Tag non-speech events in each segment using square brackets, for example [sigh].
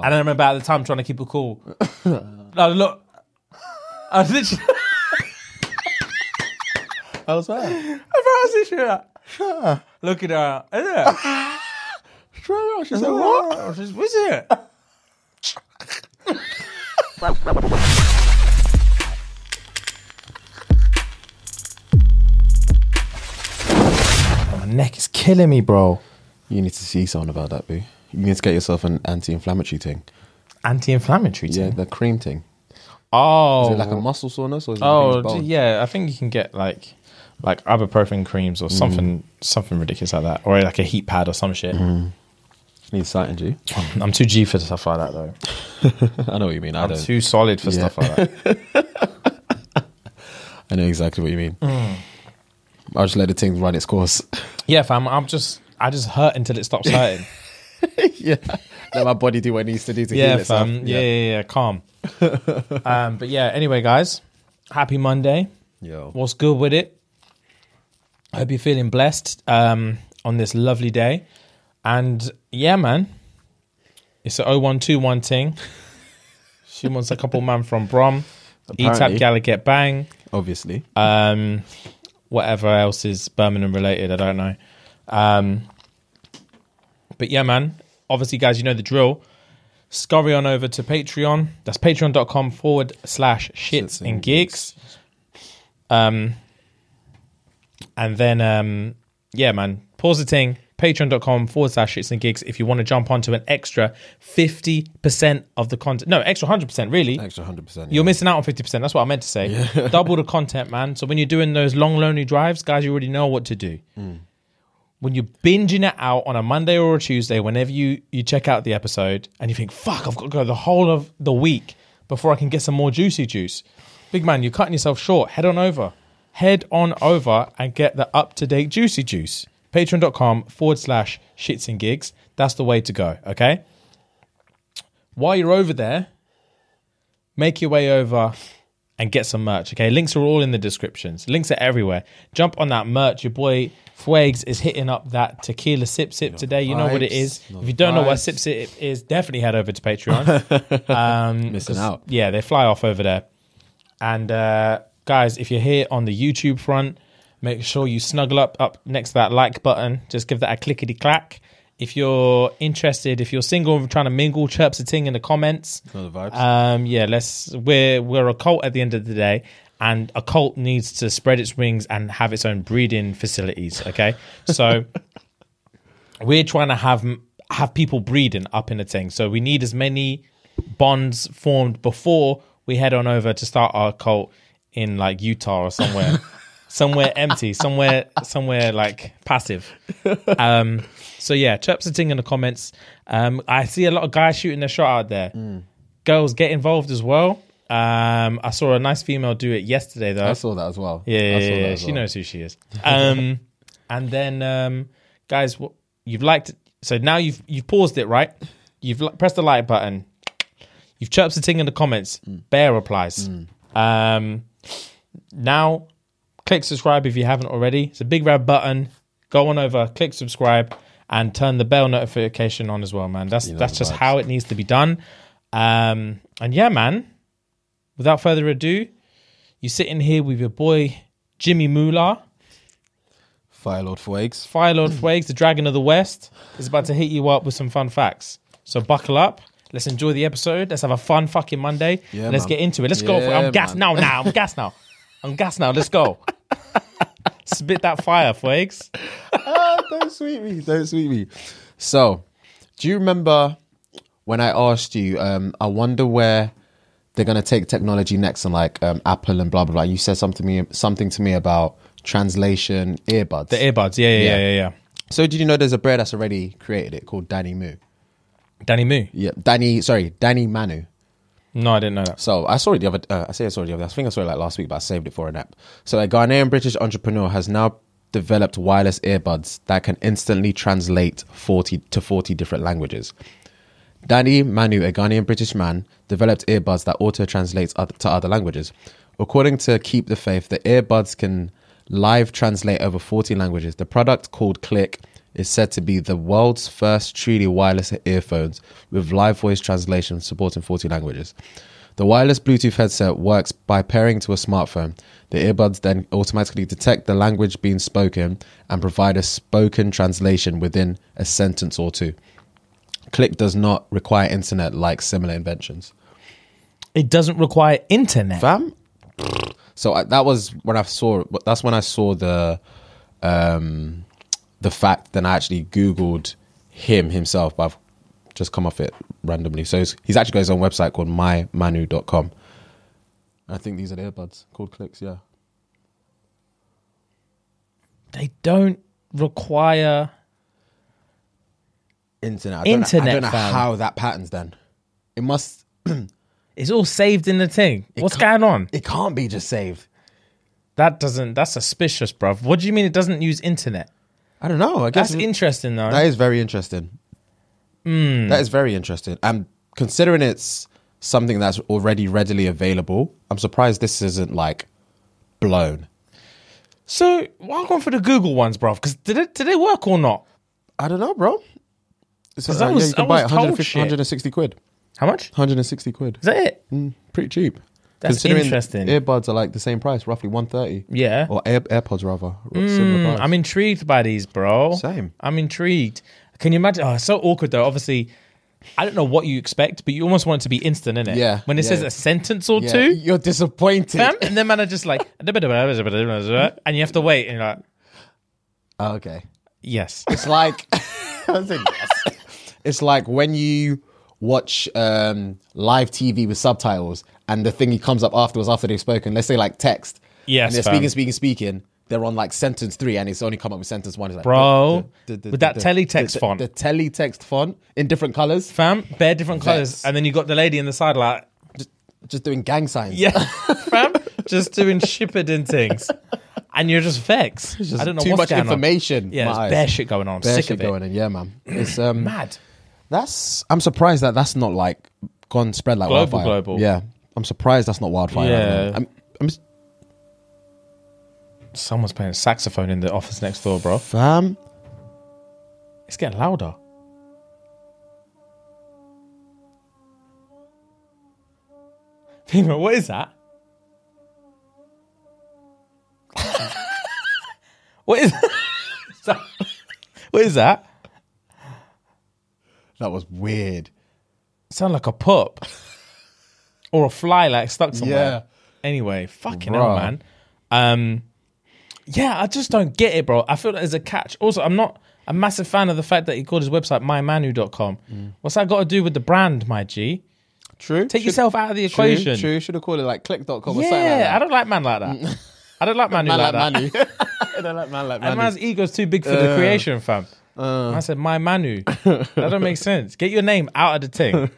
And I remember at the time trying to keep it cool. no, look, I was literally, I was right. I was literally like, Sure. looking at her. Isn't it? Sure. She I said, what? what? I was just, what's it? My neck is killing me, bro. You need to see someone about that, boo. You need to get yourself an anti-inflammatory thing. Anti-inflammatory. thing. Yeah, the cream thing. Oh, Is it like a muscle soreness or is it Oh, yeah. I think you can get like like ibuprofen creams or something something ridiculous like that, or like a heat pad or some shit. Need sight and G. I'm too G for stuff like that though. [laughs] I know what you mean. I I'm don't. too solid for Yeah. stuff like that. [laughs] I know exactly what you mean. Mm. I'll just let the thing run its course. yeah, fam. I'm just I just hurt until it stops hurting. [laughs] [laughs] yeah. Let my body do what it needs to do to yeah, heal itself. fam. Yeah, yeah, yeah. Calm. [laughs] um, but yeah. Anyway, guys, happy Monday. Yo. What's good with it? I hope you're feeling blessed um, on this lovely day. And yeah, man, it's a 0121 thing. [laughs] She wants a couple man from Brom. E-Tap Gala Get Bang. Obviously. Um, whatever else is Birmingham related, I don't know. Um, but yeah, man. Obviously, guys, you know the drill. Scurry on over to Patreon. That's patreon.com forward slash shits and gigs. Um, and then, um, yeah, man, pause the thing. Patreon.com forward slash shits and gigs if you want to jump onto an extra 50% of the content. No, extra 100%, really. Extra 100%. You're missing out on 50%. That's what I meant to say. Yeah. [laughs] Double the content, man. So when you're doing those long, lonely drives, guys, you already know what to do. When you're binging it out on a Monday or a Tuesday, whenever you, you check out the episode and you think, fuck, I've got to go the whole of the week before I can get some more juicy juice. Big man, you're cutting yourself short. Head on over. Head on over and get the up to date juicy juice. Patreon.com forward slash shits and gigs. That's the way to go, okay? While you're over there, make your way over and get some merch. Okay, links are all in the descriptions. Links are everywhere. Jump on that merch. Your boy Fuegs is hitting up that tequila sip sip today. You know what it is. if you don't know what sip sip is, definitely head over to Patreon. [laughs] um, Missing out. Yeah, they fly off over there. And uh, guys, if you're here on the YouTube front, make sure you snuggle up up next to that like button. Just give that a clickety clack. If you're interested, if you're single and trying to mingle, chirps a ting in the comments. Know the vibes. Um, yeah, let's. We're we're a cult at the end of the day, and a cult needs to spread its wings and have its own breeding facilities. Okay, [laughs] so we're trying to have have people breeding up in the thing. So we need as many bonds formed before we head on over to start our cult in like Utah or somewhere. [laughs] somewhere empty, somewhere somewhere like passive. Um so yeah, chirps a ting in the comments. Um I see a lot of guys shooting their shot out there. Girls get involved as well. Um I saw a nice female do it yesterday though. I saw that as well. Yeah, I yeah, saw yeah, that as she well. knows who she is. Um, [laughs] and then, um, guys, wh- you've liked. So now you've you've paused it, right? You've li- pressed the like button. You've chirped the thing in the comments. Mm. Bear replies. Um, now, click subscribe if you haven't already. It's a big red button. Go on over, click subscribe, and turn the bell notification on as well, man. That's know that's just vibes. how it needs to be done. Um, and yeah, man. Without further ado, you're sitting here with your boy Jimmy Moolah, Fire Lord Fuegs. Fire Lord Fwags, the Dragon of the West, is about to hit you up with some fun facts. So buckle up. Let's enjoy the episode. Let's have a fun fucking Monday. Yeah, Let's man. get into it. Let's go. For it. I'm gas now. Now I'm gas now. I'm gas now. Let's go. [laughs] Spit that fire, Fwags. ah, don't sweet me. Don't sweet me. So, do you remember when I asked you, um, I wonder where they're going to take technology next and like um, Apple and blah, blah, blah. You said something to me, something to me about translation earbuds. The earbuds. Yeah, yeah, yeah, Yeah. yeah. yeah. so, did you know there's a brand that's already created it called Danny Moo? Danny Moo. Yeah, Danny, sorry, Danny Manu. No, I didn't know that. So I saw it the other. Uh, I say I saw it the other. I think I saw it like last week, but I saved it for an app. So a Ghanaian British entrepreneur has now developed wireless earbuds that can instantly translate forty to forty different languages. Danny Manu, a Ghanaian British man, developed earbuds that auto translates to other languages. According to Keep the Faith, the earbuds can live translate over 40 languages. The product called Clik is said to be the world's first truly wireless earphones with live voice translation supporting 40 languages. The wireless Bluetooth headset works by pairing to a smartphone. The earbuds then automatically detect the language being spoken and provide a spoken translation within a sentence or two. Clik does not require internet like similar inventions. It doesn't require internet. Fam? So I, that was when I saw. That's when I saw the, um, the fact. Then I actually googled him himself, but I've just come off it randomly. So he's, he's actually got his own website called mymanu.com. I think these are the earbuds called Cliks. Yeah. They don't require. Internet. I don't know, I don't know fam. how that patterns then. It must. [clears throat] It's all saved in the thing. What's going on? It can't be just saved. That doesn't. That's suspicious, bruv. What do you mean it doesn't use internet? I don't know. I guess That's interesting, though. That is very interesting. That is very interesting. And considering it's something that's already readily available, I'm surprised this isn't like blown. so, why going for the Google ones, bro? Because did it did it work or not? I don't know, bro. So, I uh, was- yeah, you can I buy was it told 150, shit. 160 quid. How much? 160 quid. Is that it? Mm, pretty cheap. That's Considering interesting. Earbuds are like the same price, roughly 130. Yeah. Or Air, AirPods rather. Mm. I'm intrigued by these, bro. Same. I'm intrigued. Can you imagine? Oh, it's so awkward though. Obviously, I don't know what you expect, but you almost want it to be instant, innit? Yeah, When it yeah. says a sentence or yeah, two, You're disappointed. fam, and then man are just like, and you have to wait, and you're like, Oh, okay. yes. It's like [laughs] I was saying yes. It's like when you watch um, live TV with subtitles and the thing he comes up afterwards after they've spoken. Let's say like text. Yes, And they're fam. speaking, speaking, speaking. They're on like sentence three and it's only come up with sentence one. It's like, Bro, duh, duh, duh, with that teletext the, font. The teletext font in different colors. Fam, bare different colors, and then you got the lady in the side like, Just, just doing gang signs. yeah, [laughs] fam, just doing shippered and things, and you're just vexed. Just I don't know too much information. on. Yeah, there's eyes. bare shit going on. Bare sick shit of it. going in. Yeah, man. It's um Mad. That's I'm surprised that that's not like gone spread like Global, wildfire. global. Yeah, I'm surprised that's not wildfire. Yeah. I'm, I'm s- Someone's playing saxophone in the office next door, bro. fam. It's getting louder. [laughs] What is that? [laughs] what is that? [laughs] What is that? That was weird. Sound like a pup or a fly like stuck somewhere. Yeah. Anyway, fucking hell, man. Um, yeah, I just don't get it, bro. I feel like there's a catch. Also, I'm not a massive fan of the fact that he called his website mymanu.com. Mm. What's that got to do with the brand, my G? True. Take Should- yourself out of the True, equation. True. Should have called it like click.com or something like Yeah, that. I don't like man like that. I don't like [laughs] Manu man like, like that. Manu. [laughs] [laughs] I don't like man like And Manu. man's ego's too big for the creation, fam. I said, my Manu. that don't make sense. Get your name out of the thing.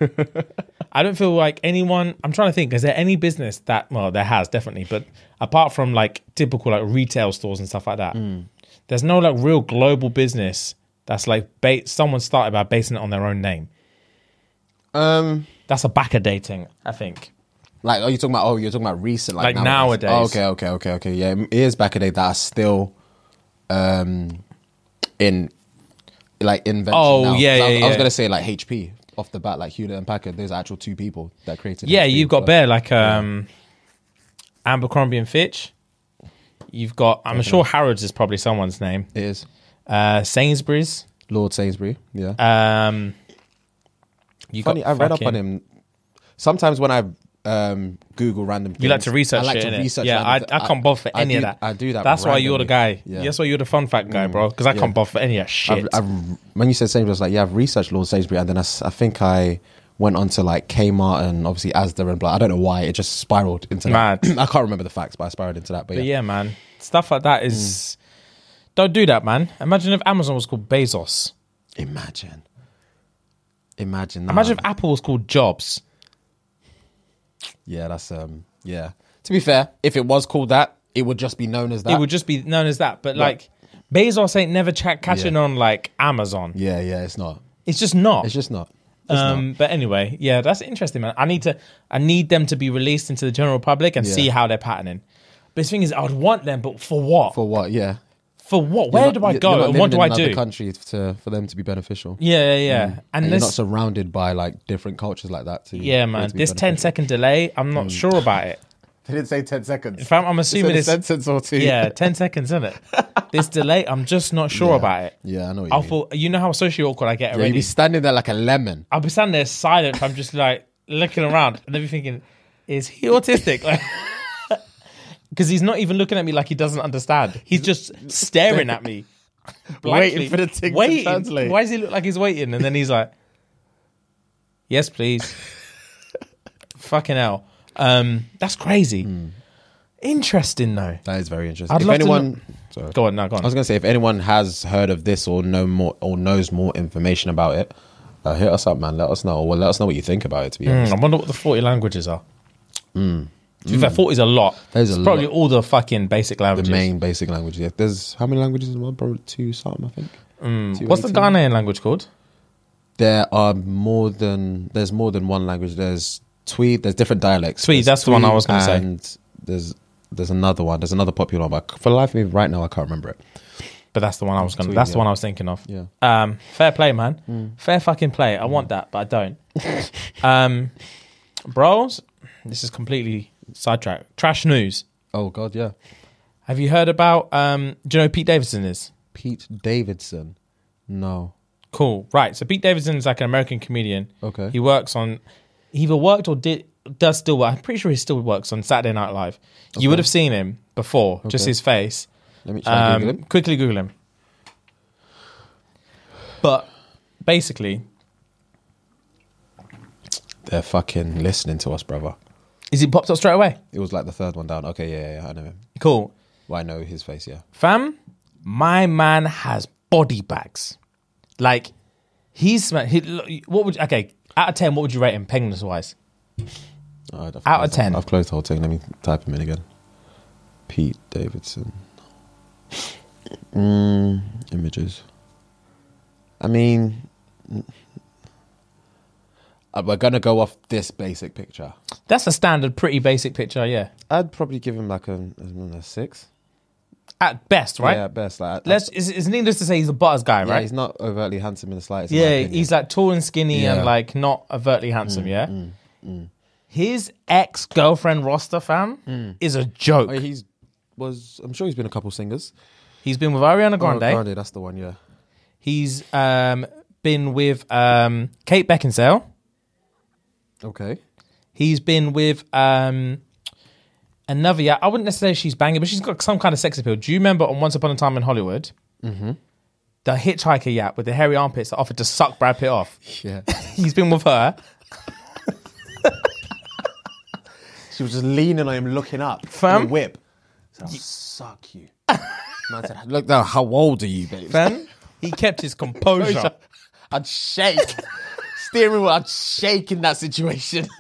I don't feel like anyone. I'm trying to think. Is there any business that? Well, there has definitely, but apart from like typical like retail stores and stuff like that, there's no like real global business that's like ba- someone started by basing it on their own name. Um, That's a backer dating, I think. like, are you talking about? Oh, you're talking about recent, like, Like nowadays. Oh, okay, okay, okay, okay. Yeah, it is back a day that are still, um, in, like invention. Oh, now. yeah, 'Cause I, yeah, I was gonna say like HP off the bat, like Hewlett and Packard. There's actual two people that created. Yeah, you've got Bear like um, Abercrombie and Fitch. You've got. I'm sure Harrods is probably someone's name. It is Uh, Sainsbury's. Lord Sainsbury. Yeah. Um, you Funny, got I read up on him. Sometimes when I um, Google random, things, You like to research I like it, to innit? research. Yeah, I, random I thi- can't bother for I any do- of that. I do that. That's why you're the randomly. guy. Yeah. Mm. That's why you're the fun fact guy, bro. Because I can't bother for any of that shit. I've, I've, when you said Sainsbury, I was like, yeah, I've researched Lord Sainsbury, and then I, s- I think I went on to like Kmart and obviously Asda and blah. I don't know why it just spiraled into that. Mad. [clears throat] I can't remember the facts, but I spiraled into that. But, but yeah, yeah, man, stuff like that is. Mm. Don't do that, man. Imagine if Amazon was called Bezos. imagine, imagine. That. Imagine if Apple was called Jobs. Yeah, that's um, yeah. To be fair, if it was called that, it would just be known as that. It would just be known as that. But like, Bezos ain't never cha- catching Yeah. on like Amazon. yeah, yeah. It's not. It's just not. It's just not. It's not. Um, but anyway, yeah, that's interesting, man. I need to, I need them to be released into the general public and Yeah. see how they're patterning. But the thing is, I would want them, but for what? For what? Yeah. For what? Where not- do I go not and living what do in I do? Country to for them to be beneficial. Yeah, yeah, yeah. Mm. And, And, you're not surrounded by like different cultures like that. To, yeah, man, to this 10 beneficial. second delay, I'm not mm. sure about it. [laughs] They didn't say ten seconds. If I'm, I'm assuming it's sentence or two. yeah, [laughs] 10 seconds, isn't it? This delay, I'm just not sure Yeah. about it. Yeah, I know. What you I'll mean. feel, you know how socially awkward I get Yeah, you'd be standing there like a lemon. I'll be standing there silent. I'm just like looking around and then be thinking, is he autistic? [laughs] Like, because he's not even looking at me like he doesn't understand. He's just [laughs] staring at me, [laughs] blankly, for the thing to waiting. translate. Why does he look like he's waiting? And then he's like, "Yes, please." [laughs] Fucking hell, um, that's crazy. Hmm. Interesting though. That is very interesting. I'd if love to anyone, sorry. Go on, now go on. I was gonna say if anyone has heard of this or know more or knows more information about it, uh, hit us up, man. Let us know. Well, let us know what you think about it. To be honest, Hmm, I wonder what the forty languages are. To be fair, forty is a lot. There's it's a probably lot. all the fucking basic languages. the main basic languages. Yeah, there's how many languages in the world? Probably two something, I think. Two What's the. Ghanaian language called? There are more than there's more than one language. There's Twi. There's different dialects. Twi, There's that's the one I was gonna say. And there's there's another one. There's another popular one, but for the life of me, right now, I can't remember it. But that's the one I was gonna. Twi, that's the one I was thinking of. Yeah. Um, fair play, man. Fair fucking play. I want that, but I don't. [laughs] um, bros, this is completely sidetracked. Trash news. Oh God, yeah. Have you heard about? Um, do you know who Pete Davidson is? Pete Davidson. No. Cool. Right. So Pete Davidson is like an American comedian. Okay. He works on. He either worked or did does still work. I'm pretty sure he still works on Saturday Night Live. You would have seen him before, just his face. Let me try Um, Google him. quickly Google him. But basically, They're fucking listening to us, brother. Is he popped up straight away? It was like the third one down. Okay, yeah, yeah, yeah, I know him. Cool. Well, I know his face. Yeah. Fam, my man has body bags. Like, he's he, what would okay out of ten? What would you rate him, penguins wise? Oh, Out of closed- 10. I've closed the whole thing. Let me type him in again. Pete Davidson. [laughs] Mm, images. I mean, uh, we're gonna go off this basic picture. That's a standard, pretty basic picture. Yeah, I'd probably give him like a, I a six. at best, right? Yeah, at best. Like, Let's. It's, it's needless to say he's a butters guy, yeah, right? he's not overtly handsome in the slightest. in my Yeah, opinion. he's like tall and skinny Yeah. Mm, and like not overtly handsome. yeah. His ex girlfriend roster fam is a joke. Oh, yeah, he's was. I'm sure he's been a couple singers. He's been with Ariana Oh, Grande. Grande, that's the one. Yeah. He's um, been with um, Kate Beckinsale. Okay. He's been with um, another. Yeah, I wouldn't necessarily say she's banging, but she's got some kind of sex appeal. Do you remember on Once Upon a Time in Hollywood? Mm-hmm. The hitchhiker yap with the hairy armpits that offered to suck Brad Pitt off. Yeah. [laughs] He's been with her. [laughs] She was just leaning on him, looking up. Fam? with a whip. Said, I'll suck you. [laughs] Man said, look now, how old are you, babe? Fam, he kept his composure. I'd shake. Steering wheel, I'd shake in that situation. [laughs]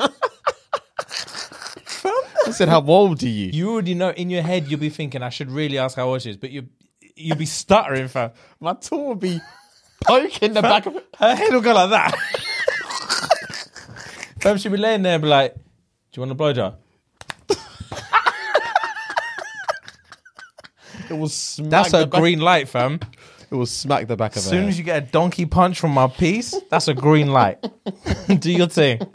I said, how old are you? You already know in your head you'll be thinking I should really ask how old she is, but you you'll be stuttering, fam. My toe would be poking the back of it. Her head will go like that. fam, she'll be laying there and be like, Do you want a blowjob? It was smack That's the a back- green light, fam. It will smack the back of As her soon head. as you get a donkey punch from my piece, that's a green light. [laughs] Do your thing. [laughs]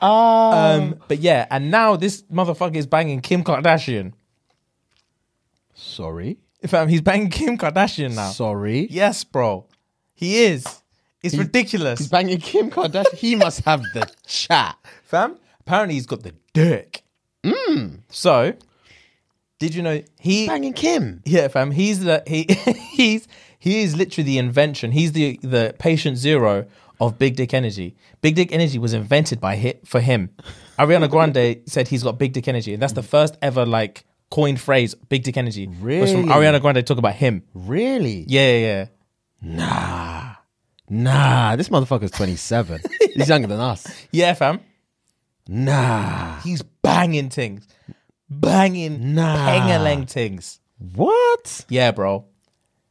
um, but yeah, and now this motherfucker is banging Kim Kardashian. Sorry. Fam, he's banging Kim Kardashian now. Sorry. Yes, bro. He is. It's ridiculous. He's banging Kim Kardashian. he must have the chat. Fam, apparently he's got the dick. So, did you know he Banging Kim. Yeah, fam. He's the he [laughs] he's he is literally the invention. He's the the patient zero of big dick energy. Big dick energy was invented by hit for him. Ariana Grande said he's got big dick energy, and that's the first ever like coined phrase. Big dick energy was from Really? Ariana Grande talk about him. Really? Yeah, yeah, yeah. Nah. Nah. This motherfucker's 27. [laughs] He's younger than us. Yeah, fam. Nah. He's banging things, banging Nah. pengalang things. What? Yeah, bro.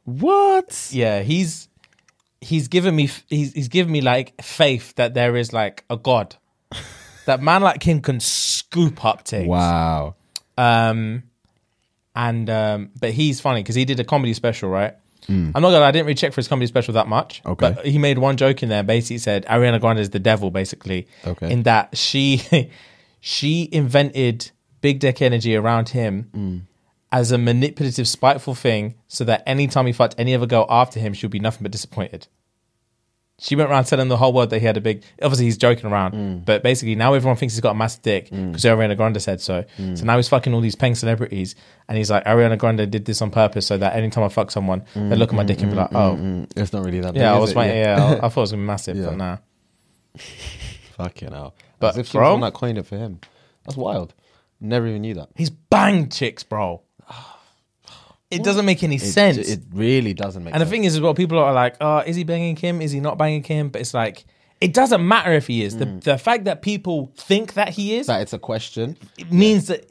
What? yeah he's he's given me he's, he's given me like faith that there is like a god [laughs] that man like him can scoop up things Wow. um and um, but he's funny because he did a comedy special, right? I'm not gonna. lie, I didn't really check for his comedy special that much. Okay. but he made one joke in there. Basically, said Ariana Grande is the devil. Basically, Okay. in that she [laughs] she invented big dick energy around him mm. as a manipulative, spiteful thing, so that anytime he fucked any other girl after him, she would be nothing but disappointed. She went around telling the whole world that he had a big. Obviously, he's joking around, mm. but basically now everyone thinks he's got a massive dick mm. because Ariana Grande said so. So now he's fucking all these peng celebrities, and he's like, Ariana Grande did this on purpose so that anytime I fuck someone, they look at my dick and be like, oh, Mm, it's not really that. big, yeah, I was it? waiting. Yeah, I, I thought it was gonna be massive, Yeah. but nah. [laughs] Fucking hell. But, As if bro- the that coined it for him. That's wild. Never even knew that. He's banged chicks, bro. It doesn't make any sense. It, it really doesn't make And the sense. thing is, as well, people are like, "Oh, is he banging Kim? Is he not banging Kim?" But it's like, it doesn't matter if he is. The the fact that people think that he is that it's a question. it means that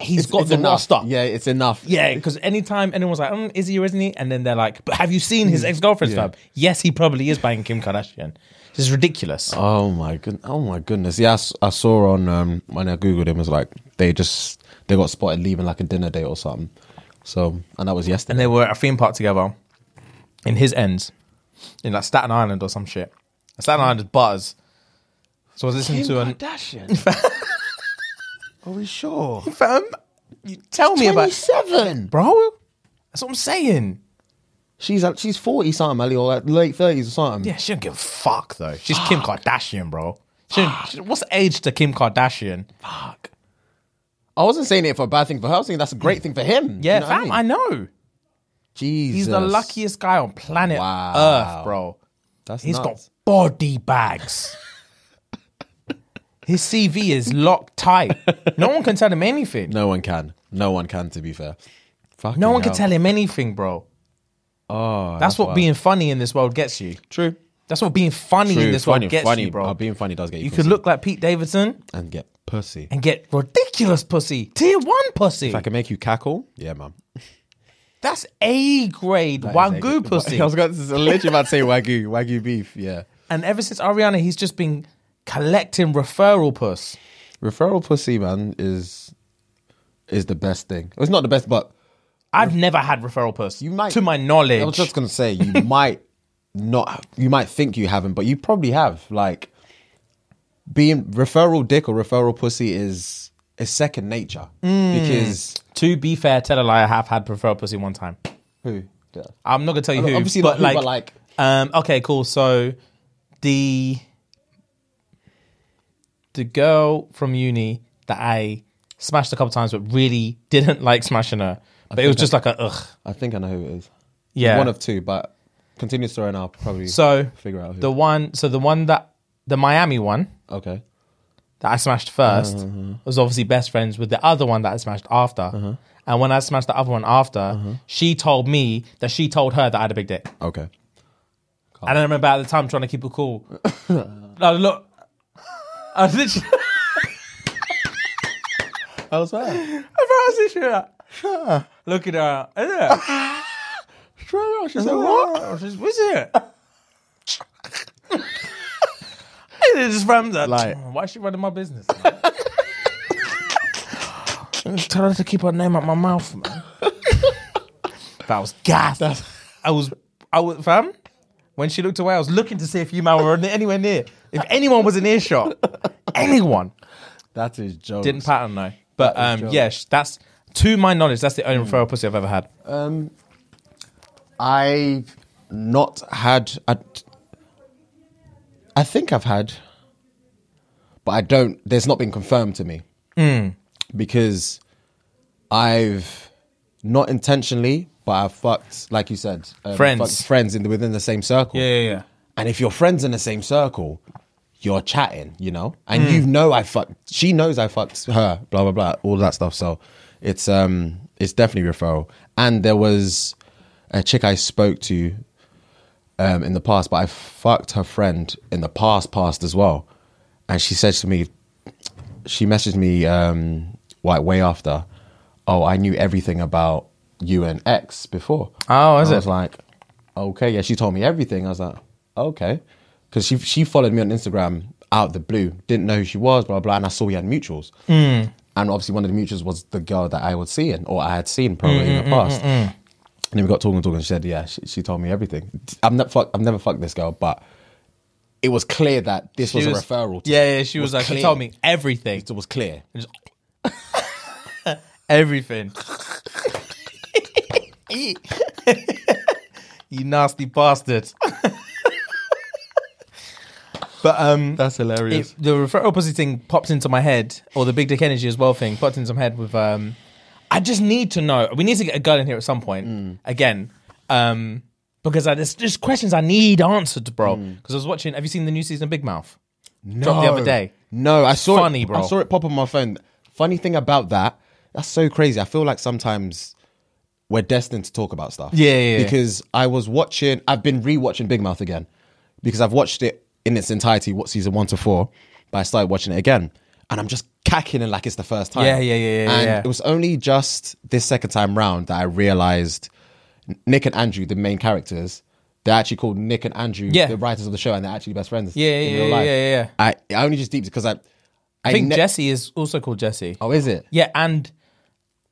he's got the enough. roster. Yeah, it's enough. Yeah, because anytime anyone's like, mm, "Is he or isn't he?" and then they're like, "But have you seen his ex girlfriend's Yeah. fab?" Yes, he probably is banging Kim Kardashian. This is ridiculous. Oh my good. Oh my goodness. Yeah, I saw on um when I googled him, it was like they just they got spotted leaving like a dinner date or something. So and that was yesterday. and they were at a theme park together in his ends, in like Staten Island or some shit. Staten Island is buzz. So I was listening to an Kardashian. [laughs] Are we sure? fam. You tell me about Twenty-seven. bro. That's what I'm saying. She's uh, she's forty something, Ali, or like late thirties or something. Yeah, she don't give a fuck though. She's Kim Kardashian, bro. She, she- what's the age to Kim Kardashian? Fuck. I wasn't saying it for a bad thing for her. I was saying that's a great thing for him. Yeah, You know fam, I I, know. Jesus. He's the luckiest guy on planet Wow. Earth, bro. That's He's nuts. got body bags. [laughs] His CV is locked tight. No one can tell him anything. No one can. No one can. To be fair. Fucking No one can tell him anything, bro. Oh, That's, what being funny in this world gets you. true. That's what being funny True. in this funny, world gets funny, you, bro. uh, being funny does get you. you pussy. can look like Pete Davidson and get pussy. and get ridiculous pussy, tier one pussy. If I can make you cackle, yeah, man. [laughs] That's A grade wagyu [laughs] pussy. I was going to, literally about to say wagyu, wagyu beef. Yeah, And ever since Ariana, he's just been collecting referral puss. referral pussy, man, is is the best thing. It's not the best, but I've never had referral puss. You might- to my knowledge. I was just gonna say you [laughs] might not, you might think you haven't, but you probably have. Like being referral dick or referral pussy is is second nature Mm. because to be fair, tell a lie, I have had referral pussy one time. who? I'm not gonna tell you who. Obviously but not who, like, but like- um, okay, cool. So the the girl from uni that I smashed a couple times, but really didn't like smashing her. But it was just like a ugh. I think I know who it is. Yeah. one of two, but continue story and I'll probably So figure out who. the one, so the one that the Miami one okay. that I smashed 1st Uh-huh. was obviously best friends with the other one that I smashed after. Uh-huh. And when I smashed the other one after, she told me that she told her that I had a big dick. Okay. And I remember at the time trying to keep it cool. [coughs] no, look, I was literally, [laughs] I was that. [laughs] I was literally like, looking at her. Is [laughs] it? Straight up, she said what? what? She's, what's it? and it just rams up. Like- Why is she running my business? man? [laughs] Tell her to keep her name out my mouth, man. [laughs] that was gas. I was, I was, fam. When she looked away, I was looking to see if you man were anywhere near. If anyone was in earshot, anyone That is joke. didn't pattern though. But um, jokes. yeah, sh- that's to my knowledge, that's the only referral pussy I've ever had. Um, I've not had. I, I think I've had, but I don't. There's not been confirmed to me Hmm. because I've not intentionally, but I've fucked, like you said, um, Friends. fucked friends in the, within the same circle. yeah, yeah. And if you're friends in the same circle, you're chatting, you know, Hmm. and you know I fucked. She knows I fucked her. Blah blah blah. All that stuff. So it's um it's definitely referral. And there was a chick I spoke to um in the past, but I fucked her friend in the past past as well. And she said to me, she messaged me um like way after, oh I knew everything about you and X before. Oh, is I it? was like, okay, yeah. She told me everything. I was like, okay, because she she followed me on Instagram out of the blue, didn't know who she was, blah blah. And I saw we had mutuals, Hmm. And obviously one of the mutuals was the girl that I was seeing or I had seen probably Mm, in the mm, mm, mm, past. And then we got talking, and talking. She said, "Yeah, she, she told me everything. I'm not fuck. I've never fucked this girl, but it was clear that this was, She a referral. To Yeah, yeah. She was, like, she told me everything. It was clear. [laughs] Everything. [laughs] [laughs] you nasty bastard. But um That's hilarious. it, the referral pussy thing popped into my head, or the big dick energy as well thing popped into my head with um I just need to know. We need to get a girl in here at some point Mm. again. Um because I, there's just questions I need answered, bro. Mm. Because I was watching. Have you seen the new season of Big Mouth? Dropped the other day. No, I saw funny, it. bro. I saw it pop on my phone. Funny thing about that, that's so crazy. I feel like sometimes we're destined to talk about stuff. Yeah, yeah, yeah. Because I was watching. I've been rewatching Big Mouth again because I've watched it in its entirety, what season one to four, but I started watching it again, and I'm just cackling like it's the first time. Yeah, yeah, yeah, yeah, And yeah. it was only just this second time round that I realized Nick and Andrew, the main characters. They're actually called Nick and Andrew, Yeah. the writers of the show, and they're actually best friends. Yeah, in yeah, real yeah, life. yeah, yeah. I, I only just deeped because I, I, I think ne- Jesse is also called Jesse. Oh, is it? Yeah, and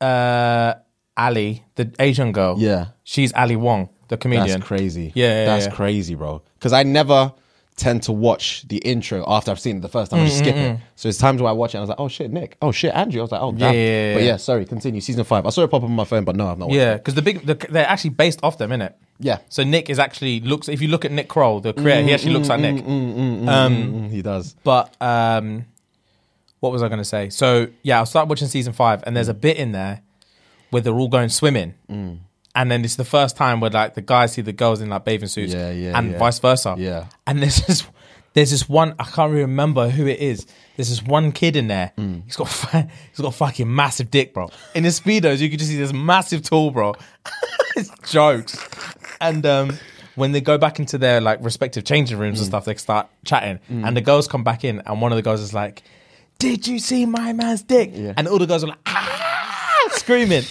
uh Ali, the Asian girl. Yeah. She's Ali Wong, the comedian. That's crazy. Yeah, yeah, that's yeah. crazy, bro. Because I never tend to watch the intro after I've seen it the first time. I just skip it. Mm-hmm. So it's times where I watch it and I was like, oh shit, Nick. Oh shit, Andrew. I was like, oh damn. yeah, yeah, But yeah. yeah, sorry, continue. Season five. I saw it pop up on my phone, but no, I've not watched Yeah, because the big the, they're actually based off them, innit? Yeah. So Nick is actually looks. If you look at Nick Kroll, the creator, he actually looks like Nick. Mm, mm, mm, mm um, he does. But um, what was I going to say? So yeah, I'll start watching season five, and there's a bit in there where they're all going swimming, and then it's the first time where like the guys see the girls in like bathing suits, Yeah, yeah, and yeah. vice versa. Yeah. and there's this there's this one I can't really remember who it is. There's this one kid in there. Mm. He's got [laughs] he's got a fucking massive dick, bro. In his speedos, you can just see this massive tool, bro. [laughs] it's jokes. And um, when they go back into their like respective changing rooms Mm. and stuff, they start chatting, and the girls come back in, and one of the girls is like, "Did you see my man's dick?" And all the girls are like, "Ah!" screaming.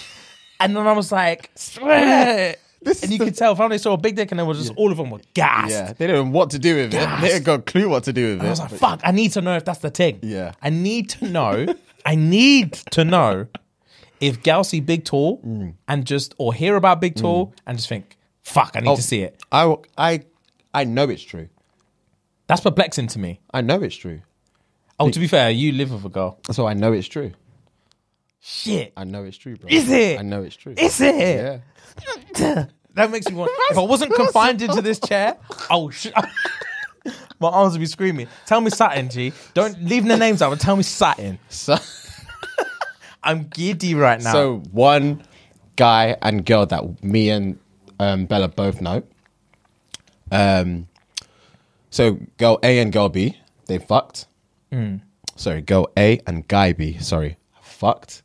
And then I was like, "Swear." [laughs] This and you the- could tell, finally saw a big dick, and then was just all of them were gassed. Yeah. They didn't know what to do with it. They ain't got a clue what to do with it. I was like, fuck, I need to know if that's the thing. Yeah. I need to know, I need to know if gal see Big Tall Mm. and just, or hear about Big Tall and just think, fuck, I need Oh. to see it. I, I, I know it's true. That's perplexing to me. I know it's true. Oh, to be fair, you live with a girl. So I know it's true. Shit. I know it's true, bro. Is it? I know it's true. Is it? Yeah. That makes me want, if I wasn't confined into this chair, oh shit. [laughs] My arms would be screaming. Tell me satin, G. Don't leave the names out, but tell me satin. So, [laughs] I'm giddy right now. so one guy and girl that me and um, Bella both know. Um, so girl A and girl B, they fucked. Sorry, girl A and guy B, sorry, fucked.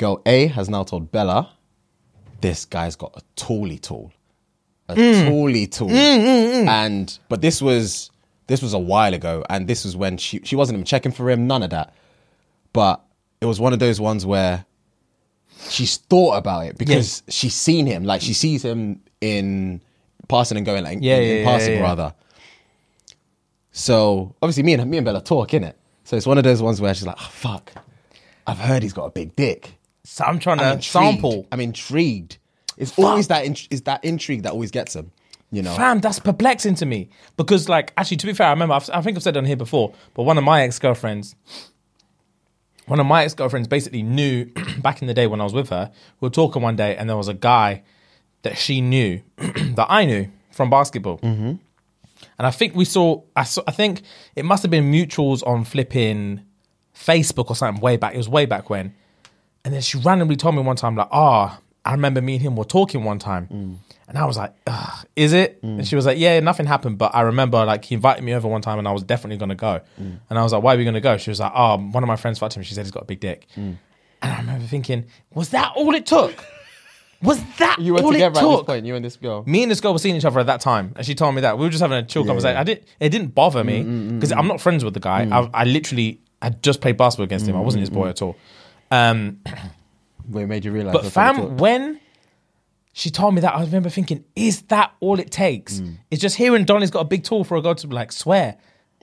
Girl A has now told Bella, this guy's got a tally tool, a mm. tally tool, mm, mm, and but this was this was a while ago, and this was when she she wasn't even checking for him, none of that. But it was one of those ones where she's thought about it because she's seen him, like she sees him in passing and going, like Yeah, in, yeah, in passing yeah. rather. So obviously, me and me and Bella talk in it. So it's one of those ones where she's like, oh, "Fuck, I've heard he's got a big dick." So I'm trying to I'm intrigued. sample. I'm intrigued. It's always that in, is that intrigue that always gets him. You know, Fam, that's perplexing to me because, like, actually, to be fair, I remember I've, I think I've said it on here before, but one of my ex girlfriends, one of my ex girlfriends, basically knew [clears throat] back in the day when I was with her. We were talking one day, and there was a guy that she knew [clears throat] that I knew from basketball, mm-hmm. and I think we saw. I saw. I think it must have been mutuals on flipping Facebook or something way back. It was way back when, and then she randomly told me one time, like, ah, I remember me and him were talking one time. Mm. And I was like, Ugh, is it? Mm. And she was like, yeah, nothing happened. But I remember like he invited me over one time and I was definitely going to go. Mm. And I was like, why are we going to go? She was like, oh, one of my friends fucked him. She said he's got a big dick. And I remember thinking, was that all it took? Was that you were all it together at this point. You and this girl. Me and this girl were seeing each other at that time, and she told me that we were just having a chill conversation. I did. It didn't bother me because I'm not friends with the guy. I, I literally had just played basketball against him. I wasn't his boy at all. Um, What made you realize? but that's what it fam, when she told me that, I remember thinking, is that all it takes? Hmm. It's just hearing Donnie's got a big tool for a girl to be like, swear.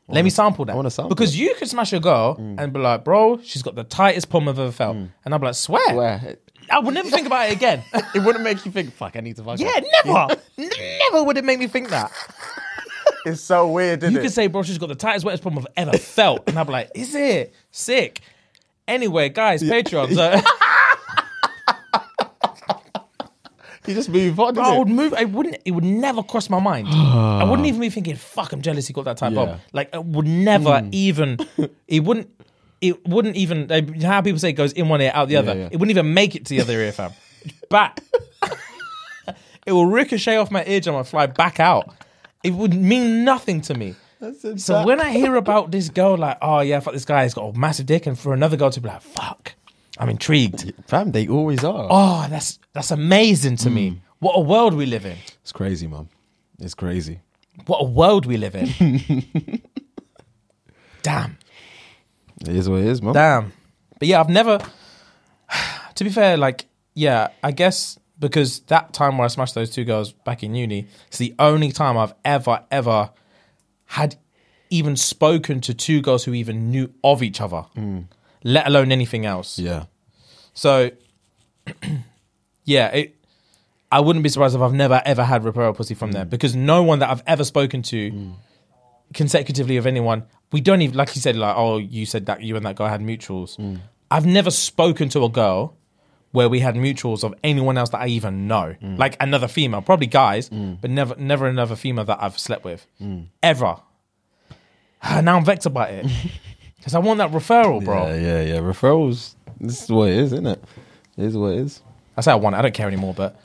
Let me sample that. wanna sample because you could smash a girl hmm. and be like, bro, she's got the tightest palm I've ever felt. Hmm. And I'd be like, swear. Where I would never think about it again. [laughs] it wouldn't make you think, fuck, I need to fuck. yeah, her." never. [laughs] never would it make me think that. It's so weird, isn't You it? could say, bro, she's got the tightest, wettest palm I've ever felt. And I'd be like, is it? Sick. Anyway, guys, Patreon. [laughs] So, you just move on. bro, I would move. I wouldn't. It would never cross my mind. I wouldn't [sighs] even be thinking, "Fuck, I'm jealous he got that type Yeah. of." Like, it would never Hmm. even. [laughs] It wouldn't. It wouldn't even. like, you know How people say it goes in one ear, out the other. yeah. It wouldn't even make it to the other ear, fam. Back. [laughs] it will ricochet off my eardrum and fly back out. It would mean nothing to me. So when I hear [laughs] about this girl, like, oh yeah, fuck this guy, he's got a massive dick, and for another girl to be like, fuck, I'm intrigued. Fam, they always are. Oh, that's that's amazing to me. Mm. What a world we live in. It's crazy, man. It's crazy. What a world we live in. [laughs] Damn. It is what it is, man. Damn. But yeah, I've never [sighs] to be fair, like, yeah, I guess because that time where I smashed those two girls back in uni, it's the only time I've ever, ever had even spoken to two girls who even knew of each other. Let alone anything else. Yeah. So [clears throat] yeah, it I wouldn't be surprised if I've never ever had referral pussy from there mm. because no one that I've ever spoken to mm. consecutively of anyone, we don't even like you said, like, oh, you said that you and that guy had mutuals. Mm. I've never spoken to a girl where we had mutuals of anyone else that I even know. Mm. Like another female, probably guys, mm. but never never another female that I've slept with. Mm. Ever. [sighs] now I'm vexed about it. [laughs] Because I want that referral, bro. Yeah, yeah, yeah. Referrals. This is what it is, isn't it? It is what it is. I say I want it. I don't care anymore, but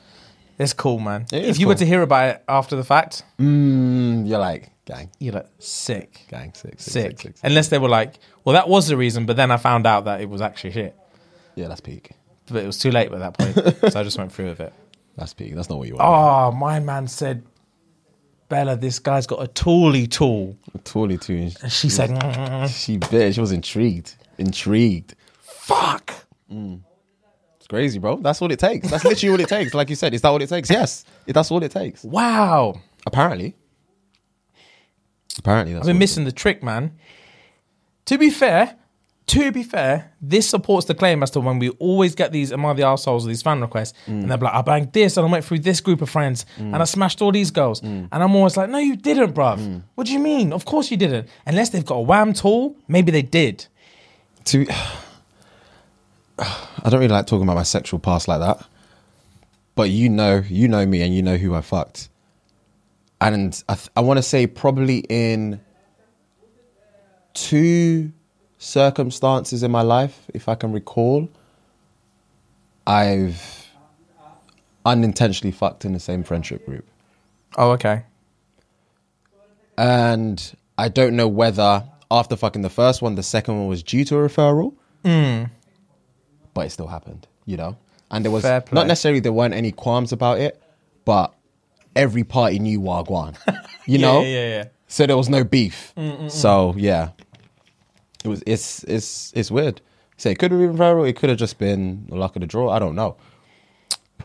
it's cool, man. It if you were to hear about it after the fact, Mm, you're like, gang, you're like, sick. gang, sick, sick, Sick. sick, sick, sick. Unless they were like, well, that was the reason, but then I found out that it was actually shit. Yeah, that's peak. But it was too late at that point. [laughs] so I just went through with it. That's peak. That's not what you want. Oh, my man said, Bella, this guy's got a tooly tool. Totally too. And she said, "Mm, She bit. She was intrigued. Intrigued. fuck. It's crazy, bro. That's all it takes. That's literally all it takes. Like you said, is that what it takes? Yes, that's all it takes. Wow. Apparently. Apparently, that's I've been missing the trick, man. To be fair, to be fair, this supports the claim as to when we always get these Am I the Arseholes or these fan requests, mm. and they're like, I banged this and I went through this group of friends mm. and I smashed all these girls. Mm. And I'm always like, no, you didn't, bruv. What do you mean? Of course you didn't. Unless they've got a wham tool, maybe they did. to [sighs] I don't really like talking about my sexual past like that. But you know, you know me and you know who I fucked. And I, th- I want to say probably in two circumstances in my life, if I can recall, I've unintentionally fucked in the same friendship group. Oh, okay. And I don't know whether after fucking the first one, the second one was due to a referral. Hmm. But it still happened, you know? And there was not necessarily there weren't any qualms about it, but every party knew Wagwan. [laughs] You know? Yeah, yeah, yeah. So there was no beef. Mm, mm, mm. So yeah. It was it's it's it's weird. Say it could have been referral, it could have just been the luck of the draw. I don't know.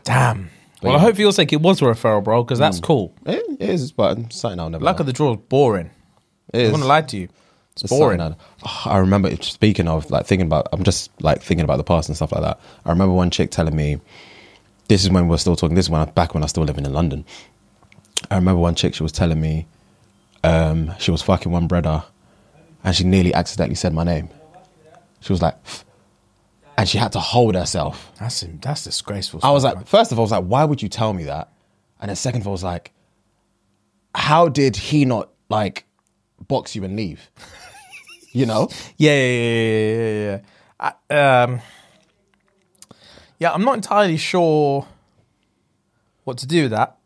Damn. Well, I hope for your sake it was a referral, bro, because that's cool. It, it is, but something I'll never Luck know. of the draw is boring. It I'm gonna lie to you. It's It's boring. I, oh, I remember speaking of like thinking about. I'm just like thinking about the past and stuff like that. I remember one chick telling me, "This is when we're still talking. This is when I, back when I was still living in London." I remember one chick. She was telling me, um, she was fucking one brother, and she nearly accidentally said my name. She was like, and she had to hold herself. That's that's disgraceful. I was like, first of all, I was like, why would you tell me that? And then second of all, I was like, how did he not like box you and leave? [laughs] You know? Yeah, yeah, yeah, yeah, yeah. yeah. I, um, yeah, I'm not entirely sure what to do with that.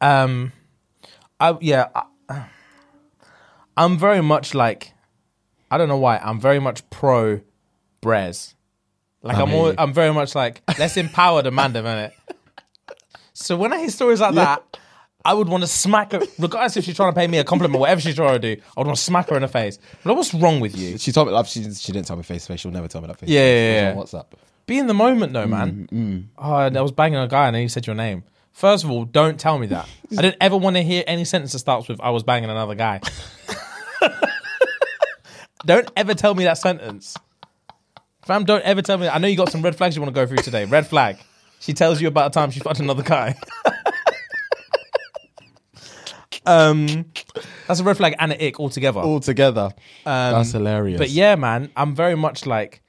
Um, I yeah, I, I'm very much like, I don't know why. I'm very much pro Brez. Like I'm, all. I'm very much like let's empower the man, innit? So when I hear stories like that, I would want to smack her, regardless if she's trying to pay me a compliment, whatever she's trying to do. I would want to smack her in the face. But what's wrong with you? She told me like she, she didn't tell me face to face. She'll never tell me that face. Yeah, yeah, yeah. WhatsApp. Be in the moment, though, man. Mm, mm. Oh, and I was banging a guy, and then he said your name. First of all, don't tell me that. I didn't ever want to hear any sentence that starts with "I was banging another guy." [laughs] Don't ever tell me that sentence. Fam, don't ever tell me. I know you got some red flags you want to go through today. Red flag. She tells you about a time she fucked another guy. [laughs] um, that's a red flag and an ick altogether. All together. That's hilarious. But yeah, man, I'm very much like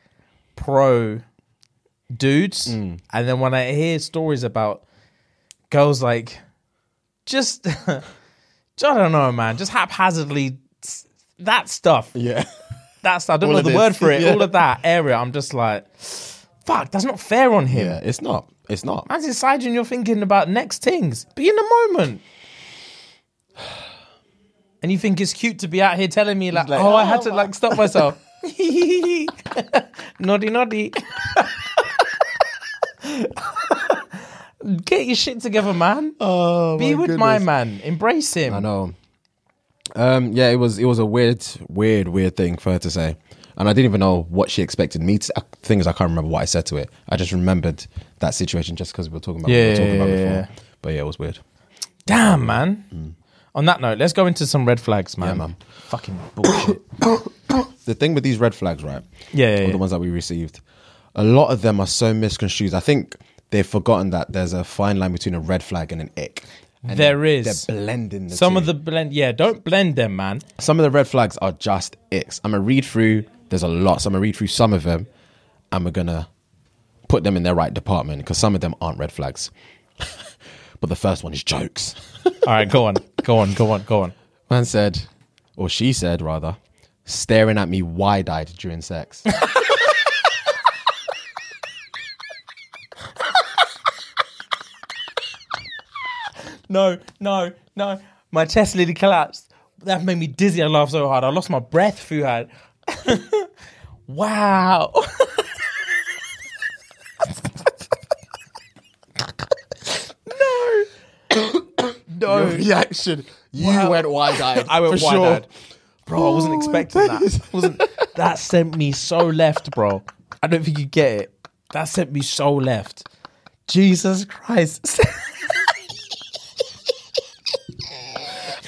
pro dudes. Mm. And then when I hear stories about girls like just, [laughs] I don't know, man, just haphazardly that stuff. Yeah. That stuff. I don't All know of the this, word for it. [laughs] yeah. All of that area. I'm just like, fuck, that's not fair on him. Yeah, it's not. It's not. Man's inside you and you're thinking about next things. Be in the moment. [sighs] And you think it's cute to be out here telling me like, like, oh, I "Oh, had to oh, like stop oh. myself. naughty, naughty. [laughs] Get your shit together, man. Oh, Be with my man. Embrace him. I know. Um, yeah, it was it was a weird, weird, weird thing for her to say, and I didn't even know what she expected me to. Things I can't remember what I said to it. I just remembered that situation just because we were talking about. we were talking about yeah, before. yeah. But yeah, it was weird. Damn, man. On that note, let's go into some red flags, man. man. Fucking bullshit. [coughs] The thing with these red flags, right? Yeah, yeah, yeah. the ones that we received, a lot of them are so misconstrued. I think they've forgotten that there's a fine line between a red flag and an ick. And There is. They're blending the Some two. of the blend, yeah, don't blend them, man. some of the red flags are just icks. I'm gonna read through. There's a lot. So I'm gonna read through some of them, and we're gonna put them in their right department because some of them aren't red flags. [laughs] but the first one is jokes. All right, go on, go on, go on, go on. Man said, or she said rather, staring at me wide-eyed during sex. [laughs] No, no, no. My chest literally collapsed. That made me dizzy. I laughed so hard. I lost my breath, Fuhad. [laughs] wow. [laughs] no. [coughs] no. Your reaction. You Wow. went wide-eyed. [laughs] I went wide sure. eyed. Bro, I wasn't Oh expecting that. Wasn't that sent me so left, bro. I don't think you get it. That sent me so left. Jesus Christ.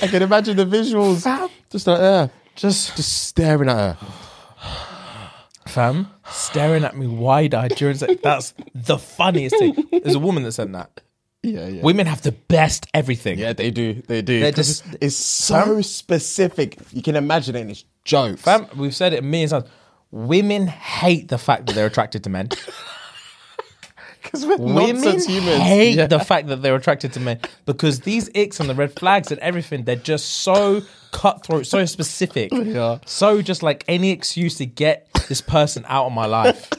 I can imagine the visuals. Just like yeah, Just just staring at her. fam staring at me wide eyed during sex. That's the funniest thing. There's a woman that said that. Yeah, yeah. Women have the best everything. Yeah, they do. They do. They're just- it's, it's so specific. You can imagine it. And it's jokes. Fam, we've said it a million times. Women hate the fact that they're attracted to men. Because we're Women hate Yeah. the fact that they're attracted to men because these icks and the red flags and everything, they're just so cutthroat, so specific. Yeah. So just like any excuse to get this person out of my life.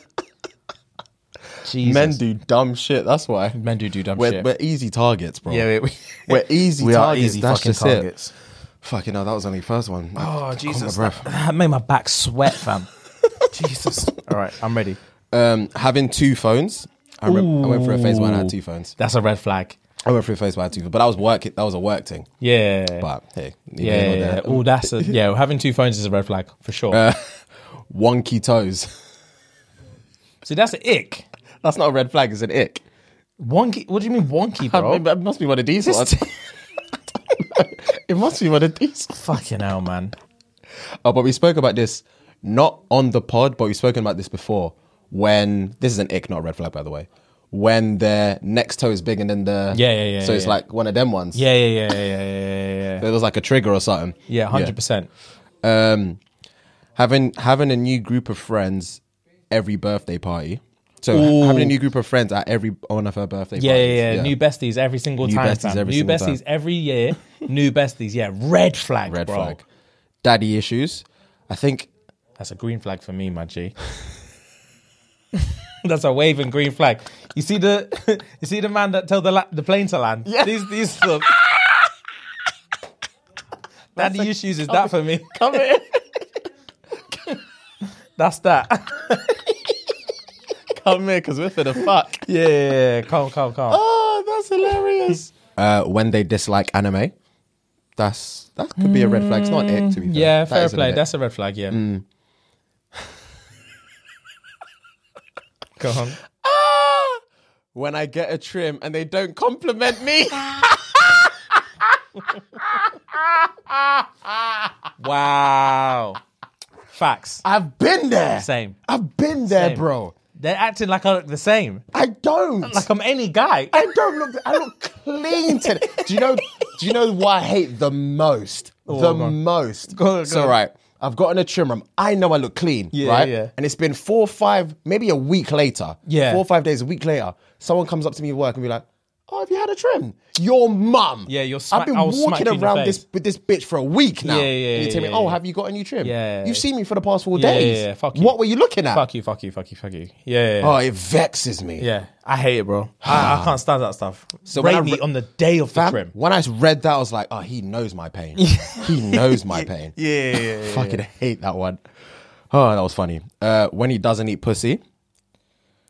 Jesus. Men do dumb shit. That's why. Men do do dumb We're, shit. we're easy targets, bro. yeah, we, [laughs] We're easy we are targets. easy That's fucking just it. targets. Fucking hell, that was only the first one. Oh my Jesus, that, that [laughs] made my back sweat, fam. [laughs] Jesus. All right, I'm ready. Um, having two phones. I, remember, I went through a phase where I had two phones. That's a red flag. I went through a phase where I had two, but that was work. That was a work thing. Yeah. But hey, yeah, yeah, yeah. Oh, that's a [laughs] yeah. Having two phones is a red flag for sure. Uh, [laughs] wonky toes. See, that's an ick. That's not a red flag. It's an ick. Wonky. What do you mean wonky, bro? [laughs] It must be one of these ones. it must be one of these. Fucking hell, man. Oh, but we spoke about this not on the pod, but we've spoken about this before. When this is an ick, not a red flag, by the way. When their next toe is bigger than the Yeah, yeah, yeah, So it's yeah. like one of them ones. Yeah, yeah, yeah, yeah, yeah, yeah, yeah. There was like a trigger or something. Yeah, hundred percent. Um, having having a new group of friends every birthday party. So Ooh. having a new group of friends at every one of her birthday Yeah, parties. yeah, yeah. New besties every single New time. besties fam. every new single besties time. every year. new besties. Yeah, red flag. red bro. flag. Daddy issues. I think That's a green flag for me, my G. [laughs] [laughs] That's a waving green flag. You see the [laughs] you see the man that tell the la- the plane to land. Yeah. These these [laughs] look. Daddy issues is that for me. come here. That's that. come here because we're for the fuck. yeah, yeah, yeah. Calm, calm, calm. Oh, that's hilarious. Uh, when they dislike anime, that's that could be a red flag. It's not an ick to be fair. yeah, That fair is play. ick. That's a red flag. Yeah. Go on. Ah! when I get a trim and they don't compliment me. [laughs] Wow. Facts. I've been there. Same. I've been there, Same. bro. They're acting like I look the same. I don't. Like I'm any guy. I don't look. I look clean today. Do you know? Do you know what I hate the most? the Oh, go on. most. Go on, so go on. right, I've gotten a trim room. I know I look clean. Yeah, right. yeah. And it's been four, five, maybe a week later. Yeah. Four or five days, a week later, someone comes up to me at work and be like, "Oh, have you had a trim?" Your mum. Yeah, you're smack- I've been I'll smack walking you in the around face. this with this bitch for a week now. Yeah, yeah, And you tell me, yeah, "Oh, yeah. have you got a new trim?" Yeah. You've seen me for the past four Yeah, days. yeah, yeah. Fuck you. What were you looking at? Fuck you, fuck you, fuck you, fuck you. Yeah, yeah, Oh, it vexes me. yeah. I hate it, bro. I, I can't stand that stuff. So when rate I me re- on the day of the Fam, trim. When I read that, I was like, oh, he knows my pain. [laughs] he knows my pain. [laughs] Yeah, yeah, yeah, yeah. Fucking hate that one. Oh, that was funny. Uh, when he doesn't eat pussy,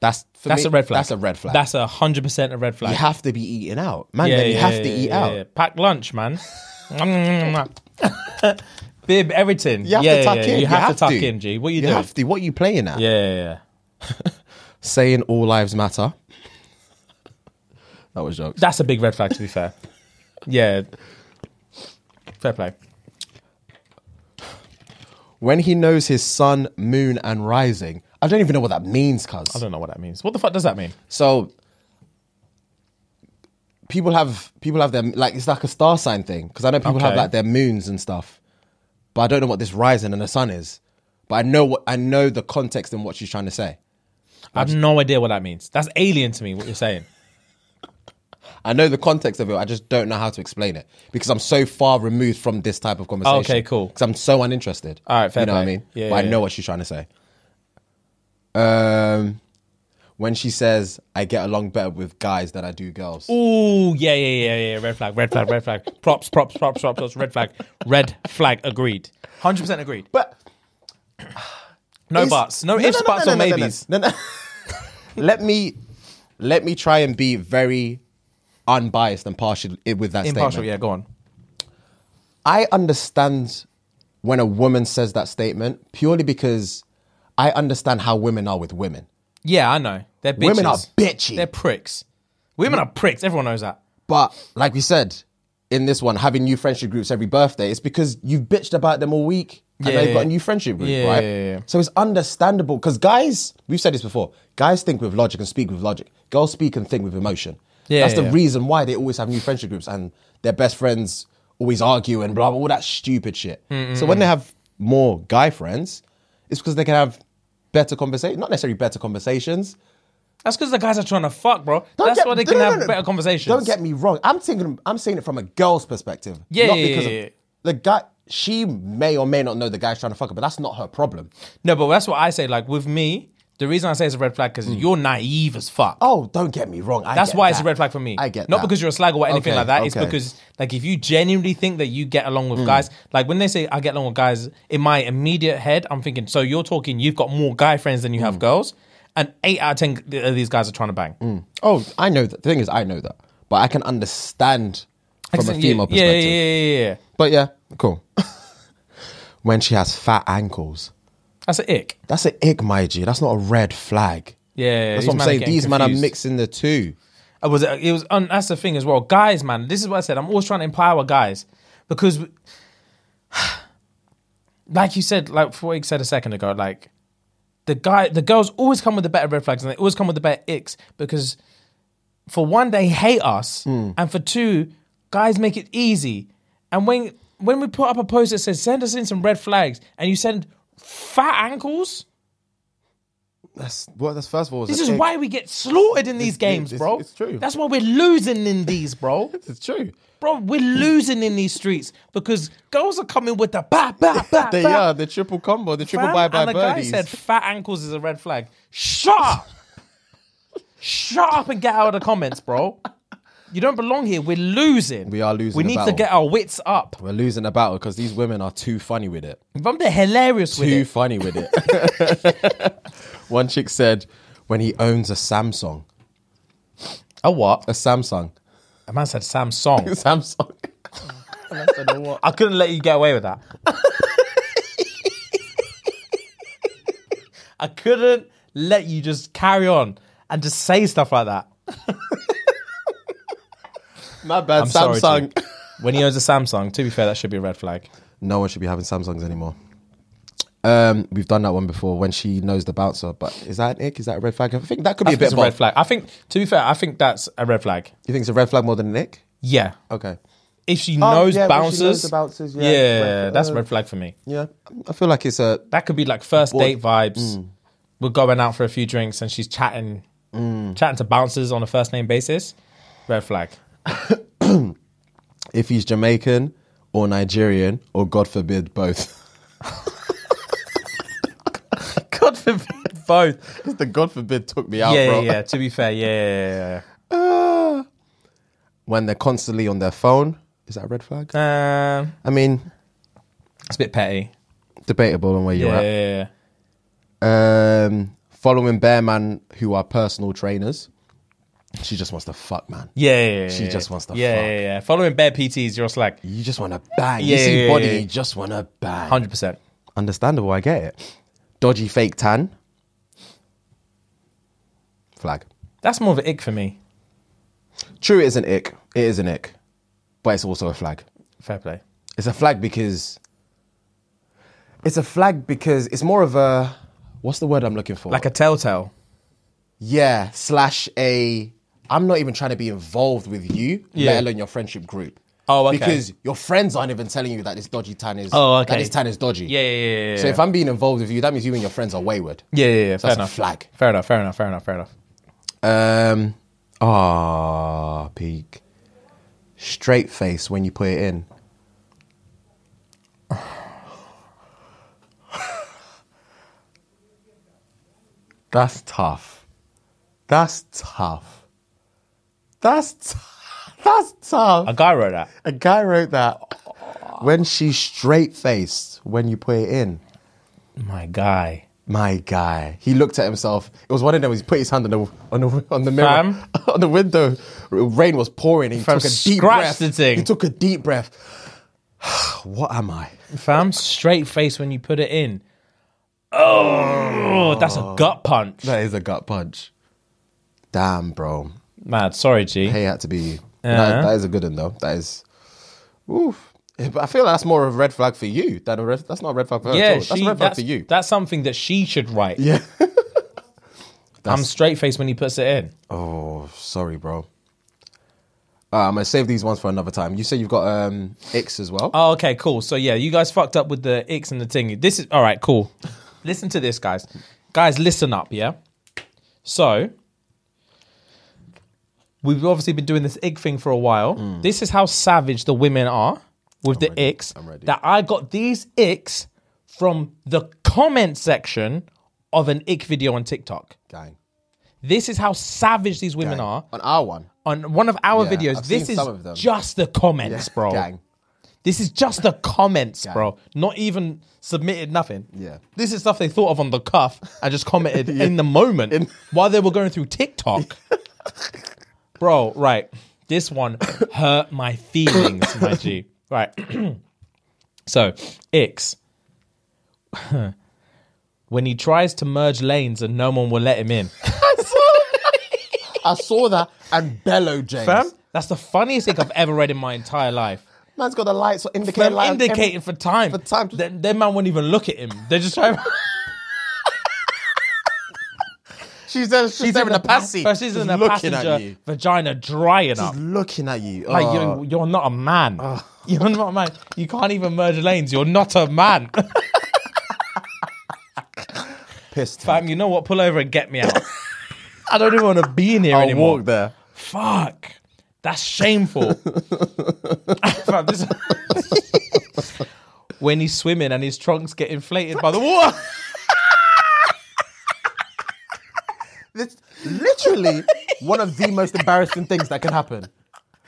that's for That's me, a red flag. That's a red flag. That's a hundred percent a red flag. you have to be eating out, man. then you have to eat out. Pack lunch, man. [laughs] Bib, everything. You have yeah, to tuck yeah, in. You have, to tuck in, G. What you, You doing? have to. What are you playing at? Yeah, yeah, yeah. [laughs] Saying all lives matter. that was jokes. That's a big red flag, to be fair. Yeah. Fair play. When he knows his sun, moon, and rising, I don't even know what that means, cuz. I don't know what that means. What the fuck does that mean? So people have people have their like it's like a star sign thing because I know people have like their moons and stuff, but I don't know what this rising and the sun is. But I know what I know the context and what she's trying to say. I have no idea what that means. That's alien to me, what you're saying. I know the context of it. I just don't know how to explain it because I'm so far removed from this type of conversation. Okay, cool. Because I'm so uninterested. All right, fair You know what I play. mean? Yeah, but I know yeah. what she's trying to say. Um, when she says, "I get along better with guys than I do girls." Ooh, yeah, yeah, yeah, yeah. Red flag, red flag, red flag. Props, props, props, props, props. Red flag, red flag. Agreed. Hundred percent agreed. But [sighs] No It's- buts, no, ifs, buts, no, or no, no, no, maybes. No, no. [laughs] let me let me try and be very unbiased and partial with that Impartial, statement. yeah. Go on. I understand when a woman says that statement purely because I understand how women are with women. Yeah, I know. They're bitches. Women are bitchy. They're pricks. Women are pricks. Everyone knows that. But like we said in this one, having new friendship groups every birthday, it's because you've bitched about them all week and Yeah, now you've got a new friendship group, Yeah, right? yeah, yeah. So it's understandable because guys, we've said this before, guys think with logic and speak with logic. Girls speak and think with emotion. Yeah, That's the yeah. reason why they always have new friendship groups and their best friends always argue and blah, blah, all that stupid shit. Mm, So when they have more guy friends, it's because they can have better conversations, not necessarily better conversations, That's because the guys are trying to fuck, bro. don't That's get- why they no, can no, have no, better conversations. Don't get me wrong. I'm thinking. I'm saying it from a girl's perspective. Yeah, not yeah, because yeah, of yeah. the guy. She may or may not know the guy's trying to fuck her, but that's not her problem. No, but that's what I say. Like with me, the reason I say it's a red flag because you're naive as fuck. Oh, don't get me wrong. I That's get why it's that. a red flag for me. I get not that. because you're a slag or anything Okay, like that. It's okay. because like if you genuinely think that you get along Hmm. with guys, like when they say I get along with guys, in my immediate head, I'm thinking. So you're talking. You've got more guy friends than you Hmm. have girls, and eight out of ten of these guys are trying to bang. Oh, I know that. The thing is, I know that, but I can understand from a female yeah, perspective. Yeah, yeah, yeah, yeah. But yeah, cool. [laughs] when she has fat ankles, That's an ick. that's an ick, my G. That's not a red flag. Yeah, that's what I'm saying. These men are mixing the two. Uh, it was it was and that's the thing as well, guys. Man, this is what I said. I'm always trying to empower guys because, [sighs] like you said, like what you said a second ago, like the guy, the girls always come with the better red flags and they always come with the better icks because for one they hate us hmm. and for two guys make it easy and when when we put up a post that says send us in some red flags and you send fat ankles That's well. That's first of all. this is why we get slaughtered in these games it's- bro it's true. that's why we're losing in these bro [laughs] it's true. Bro, we're losing in these streets because girls are coming with the ba ba [laughs] ba. They ba. are the triple combo, the triple Fam, bye bye and guy said fat ankles is a red flag. Shut up! [laughs] Shut up and get out of the comments, bro. You don't belong here. We're losing. We are losing We the need to get our wits up. We're losing the battle because these women are too funny with it. From the hilarious with Too funny with it. [laughs] One chick said when he owns a Samsung. A what? A Samsung. A man said Samsung. [laughs] Samsung. I couldn't let you get away with that. [laughs] I couldn't let you just carry on and just say stuff like that. My bad. I'm sorry, Samsung. G. When he owns a Samsung, to be fair, that should be a red flag. no one should be having Samsungs anymore. Um, we've done that one before when she knows the bouncer. But is that an ick? Is that a red flag? I think that could be I a bit of a red flag. I think, to be fair, I think that's a red flag. You think it's a red flag more than an ick? Yeah. Okay. If she Oh, knows yeah, when she bouncers, knows the bouncers, yeah. yeah, Red- that's a uh, red flag for me. Yeah, I feel like it's a That could be like first date vibes. Mm. We're going out for a few drinks and she's chatting, Mm. chatting to bouncers on a first name basis. Red flag. [coughs] if he's Jamaican or Nigerian or God forbid both. [laughs] God forbid both. the God forbid took me out, yeah, bro. yeah, yeah. To be fair, yeah, yeah, yeah, [sighs] When they're constantly on their phone, is that a red flag? Um, I mean, it's a bit petty. debatable on where you're Yeah, at. yeah, yeah. Um, following bear man who are personal trainers. She just wants to fuck, man. Yeah, yeah, yeah, She yeah. just wants to yeah, fuck. Yeah, yeah, Following bare PTs, you're just like You just want to bang. Yeah, you see yeah, body, you just want to bang. hundred percent. Understandable, I get it. Dodgy fake tan. Flag. That's more of an ick for me. True, it is an ick. It is an ick. But it's also a flag. Fair play. It's a flag because it's a flag because it's more of a what's the word I'm looking for? Like a telltale. yeah, slash a I'm not even trying to be involved with you, Yeah. let alone your friendship group. Oh, okay. Because your friends aren't even telling you that this dodgy tan is Oh, okay. that this tan is dodgy. Yeah, yeah, yeah. yeah, So if I'm being involved with you, that means you and your friends are wayward. yeah, yeah, yeah. Fair that's a enough. flag. Fair enough. Fair enough. Fair enough. Fair enough. Um ah peak. Straight face when you put it in. [sighs] That's tough. That's tough. That's [laughs] that's tough. A guy wrote that. A guy wrote that when she's straight faced when you put it in. My guy. My guy. He looked at himself. It was one of them. He put his hand on the on the on the mirror Fam. [laughs] on the window. Rain was pouring. He Fam, took a deep breath. the thing. He took a deep breath. [sighs] what am I? Fam, straight face when you put it in. Oh, that's a oh. gut punch. That is a gut punch. Damn, bro. Mad. Sorry, G. Hey, had to be you. Yeah. That, that is a good one though. That is. Oof. But I feel like that's more of a red flag for you than a red. That's not a red flag for her. at yeah, all. That's she, a red flag for you. that's something that she should write. yeah. [laughs] I'm straight face when he puts it in. Oh, sorry, bro. Uh, I'm gonna save these ones for another time. You say you've got um X as well. Oh, okay, cool. So yeah, you guys fucked up with the X and the thing. This is all right. Cool. listen to this, guys. Guys, listen up. Yeah. So we've obviously been doing this ick thing for a while. Mm. This is how savage the women are with the ready. icks. I'm ready. That I got these icks from the comment section of an ick video on TikTok. Gang. This is how savage these women Gang. are On our one. on one of our Yeah, videos. I've this is some of them. just the comments, bro. Gang. This is just the comments, bro. Not even submitted nothing. Yeah. This is stuff they thought of on the cuff and just commented [laughs] in the moment while they were going through TikTok. [laughs] bro, right. This one hurt my feelings, my G. Right. [clears throat] so, Ix. [laughs] when he tries to merge lanes and no one will let him in. [laughs] I saw that and bellow James. Fam, that's the funniest thing I've ever read in my entire life. Man's got the lights indicating light on indicating every- for time. for time. Then their man won't even look at him. They're just trying. [laughs] She's there. She's, there in the pass seat. She's in just the looking passenger at you. vagina drying up. Just looking at you. Like Oh. you're, you're not a man. Oh. [laughs] You're not a man. You can't even merge lanes. You're not a man. [laughs] pissed. Fam, you know what? Pull over and get me out. [laughs] I don't even want to be in here I'll anymore. walk there. Fuck. That's shameful. Fam, this- when he's swimming and his trunks get inflated by the water. It's literally one of the most embarrassing things that can happen.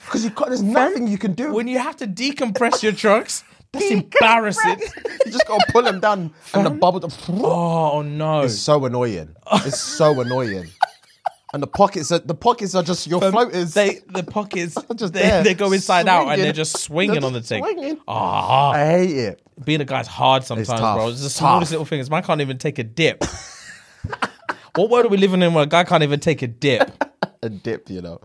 Because you can't, there's nothing you can do. when you have to decompress your trunks, [laughs] that's embarrassing. you just gotta pull them down and the bubble. Oh no! It's so annoying. It's so annoying. And the pockets are the pockets are just your floaters. They the pockets [laughs] Just they, there, they go inside out and they're just swinging They're on the thing. swinging. Ah, I hate it. being a guy's hard sometimes, tough. bro. It's the Tough. smallest little things. Man can't even take a dip. [laughs] what world are we living in where a guy can't even take a dip? [laughs] A dip, you know.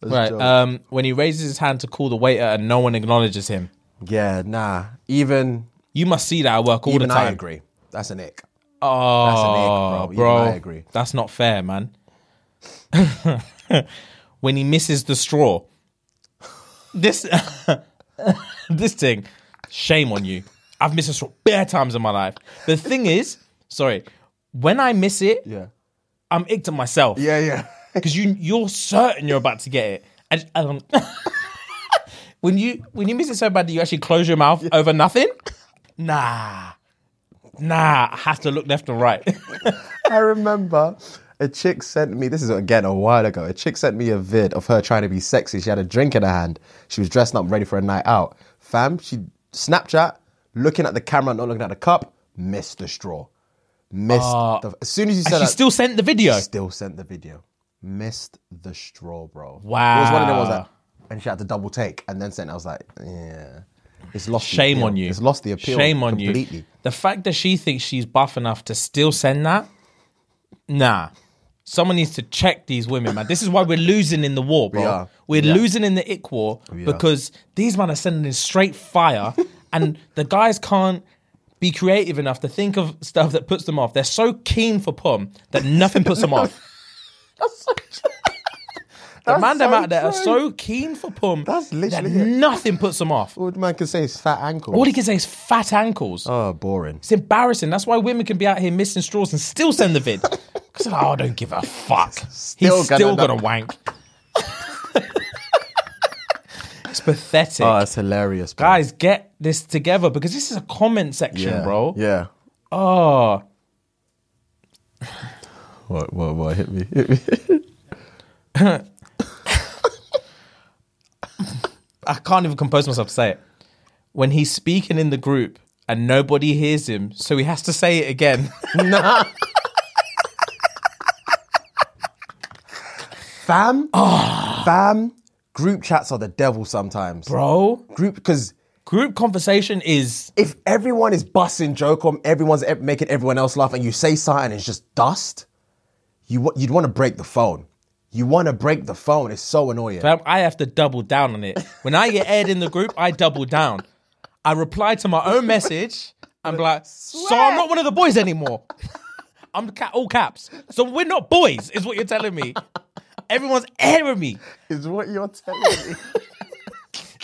That's right. joke. Um, when he raises his hand to call the waiter and no one acknowledges him, yeah, nah. Even you must see that at work all even the time. I agree. That's an ick. Oh, That's an ick, bro. Even bro. I agree. That's not fair, man. [laughs] when he misses the straw. This [laughs] this thing, shame on you. I've missed a straw bare times in my life. The thing is, sorry, when I miss it, Yeah. I'm icked at myself. Yeah, yeah. [laughs] because you you're certain you're about to get it. And um, [laughs] when you when you miss it so bad that you actually close your mouth over nothing, nah, nah. I have to look left and right. [laughs] I remember a chick sent me, this is again a while ago, a chick sent me a vid of her trying to be sexy. She had a drink in her hand. She was dressing up ready for a night out. Fam, she Snapchat, looking at the camera, not looking at the cup, missed the straw. Missed uh, the, as soon as you said she that, still sent the video. still sent the video. Missed the straw, bro. Wow. It was one of them was like, and she had to double take and then sent. I was like, yeah, it's lost. Shame on you. It's lost the appeal. Shame on completely. you. The fact that she thinks she's buff enough to still send that, nah. Someone needs to check these women, man. This is why we're losing in the war, bro. We are. We're Yeah. losing in the ick war because these men are sending in straight fire, [laughs] and the guys can't be creative enough to think of stuff that puts them off. They're so keen for pum that nothing puts them off. [laughs] the man them so out there are so keen for pum That's that it. nothing puts them off. All the man can say is fat ankles. All he can say is fat ankles. oh, boring. It's embarrassing. That's why women can be out here missing straws and still send the vid. [laughs] Because oh, I don't give a fuck. Still He's gonna still know. gonna wank. [laughs] it's pathetic. Oh, that's hilarious, bro. Guys, get this together because this is a comment section, yeah. bro. Yeah. Oh, [laughs] What? What? What? Hit me. Hit me. [laughs] I can't even compose myself to say it. When he's speaking in the group and nobody hears him, so he has to say it again. [laughs] nah. Fam. Ah. Fam. Group chats are the devil sometimes. Bro, Group because group conversation is if everyone is busting joke on everyone's e- making everyone else laugh and you say something and it's just dust, you wa- you'd want to break the phone. You want to break the phone. It's so annoying. Fam, I have to double down on it. When I get aired in the group, I double down. I reply to my own message and be like, so I'm not one of the boys anymore. [laughs] I'm ca- all caps. So we're not boys, is what you're telling me. Everyone's airing me. Is what you're telling me.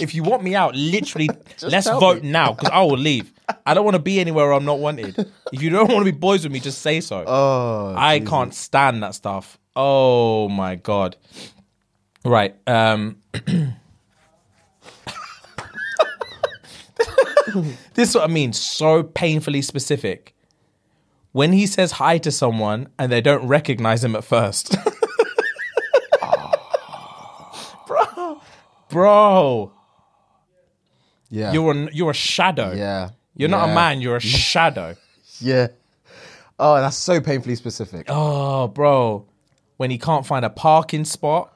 If you want me out, literally, [laughs] let's vote me. now because I will leave. I don't want to be anywhere where I'm not wanted. If you don't want to be boys with me, just say so. Oh, I can't stand that stuff. Oh my god. Right. Um [clears throat] This is what I mean. So painfully specific. When he says hi to someone and they don't recognize him at first. [laughs] Bro. yeah. You're a, you're a shadow. yeah. You're not a man, you're a [laughs] shadow. Yeah. Oh, that's so painfully specific. Oh, bro. When he can't find a parking spot.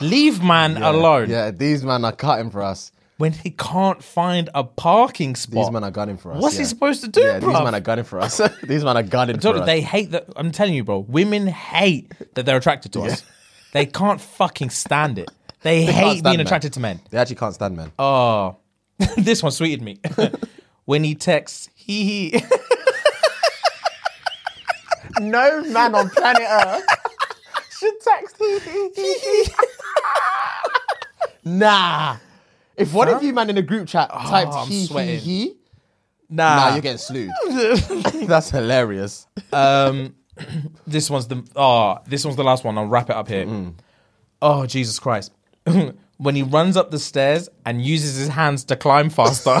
Leave man alone. Yeah, these men are cutting for us. When he can't find a parking spot. These men are gunning for us. What's yeah. he supposed to do, Yeah, bro? these men are gunning for us. [laughs] these men are gunning for you, us. they hate that. I'm telling you, bro. Women hate that they're attracted to [laughs] us. They can't fucking stand it. They, can't hate being men. attracted to men. They actually can't stand men. Oh, [laughs] this one sweeted me. [laughs] when he texts, he he. [laughs] No man on planet Earth should text he. he Nah. If one of you man in a group chat typed I'm he, he, sweating. he, Nah, nah, you're getting slewed. That's hilarious. Um, [clears throat] this one's the oh, this one's the last one. I'll wrap it up here. Oh Jesus Christ! [laughs] when he runs up the stairs and uses his hands to climb faster. [laughs]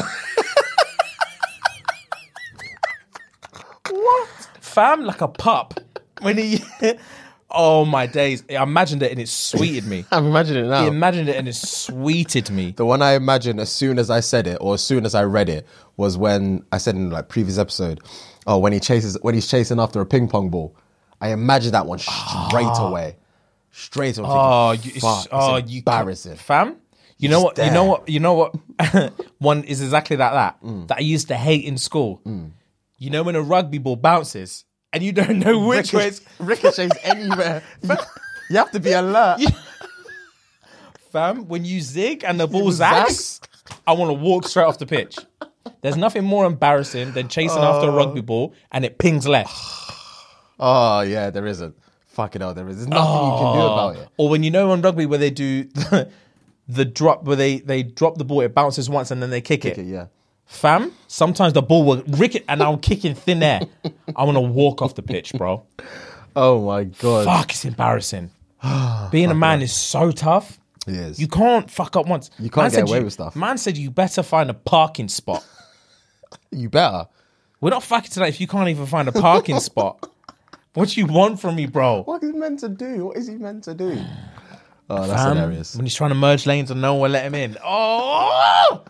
what? Fam, like a pup. When he, [laughs] oh my days! I imagined it and it sweeted me. I'm imagining it now. I imagined it and it sweeted me. The one I imagined as soon as I said it, or as soon as I read it, was when I said in like previous episode, oh, when he chases when he's chasing after a ping pong ball. I imagined that one straight ah. away, straight away. Oh, thinking, you, it's, Fuck, oh, it's you embarrassing. fam. You know what? You know what? You know what? One is exactly like that. Mm. That I used to hate in school. You know when a rugby ball bounces and you don't know which way it's ricochets [laughs] anywhere. [laughs] You, you have to be alert. [laughs] fam. When you zig and the ball zags? I want to walk straight off the pitch. There's nothing more embarrassing than chasing after a rugby ball and it pings left. [sighs] Oh yeah, there isn't. Fucking hell, there is. There's nothing you can do about it. Oh. Or when you know on rugby where they do [laughs] the drop where they they drop the ball, it bounces once and then they kick, it. Okay, yeah. Fam, sometimes the ball will rick it and I'm kicking thin air. I want to walk off the pitch, bro. Oh my god. Fuck, it's embarrassing. [sighs] Being a man is so tough. It is. You can't fuck up once. You can't get away with stuff. Man said you better find a parking spot. [laughs] You better. We're not fucking tonight if you can't even find a parking [laughs] spot. What do you want from me, bro? What is he meant to do? What is he meant to do? [sighs] Oh, that's Fam, hilarious. When he's trying to merge lanes and no one will let him in. [laughs] Oh,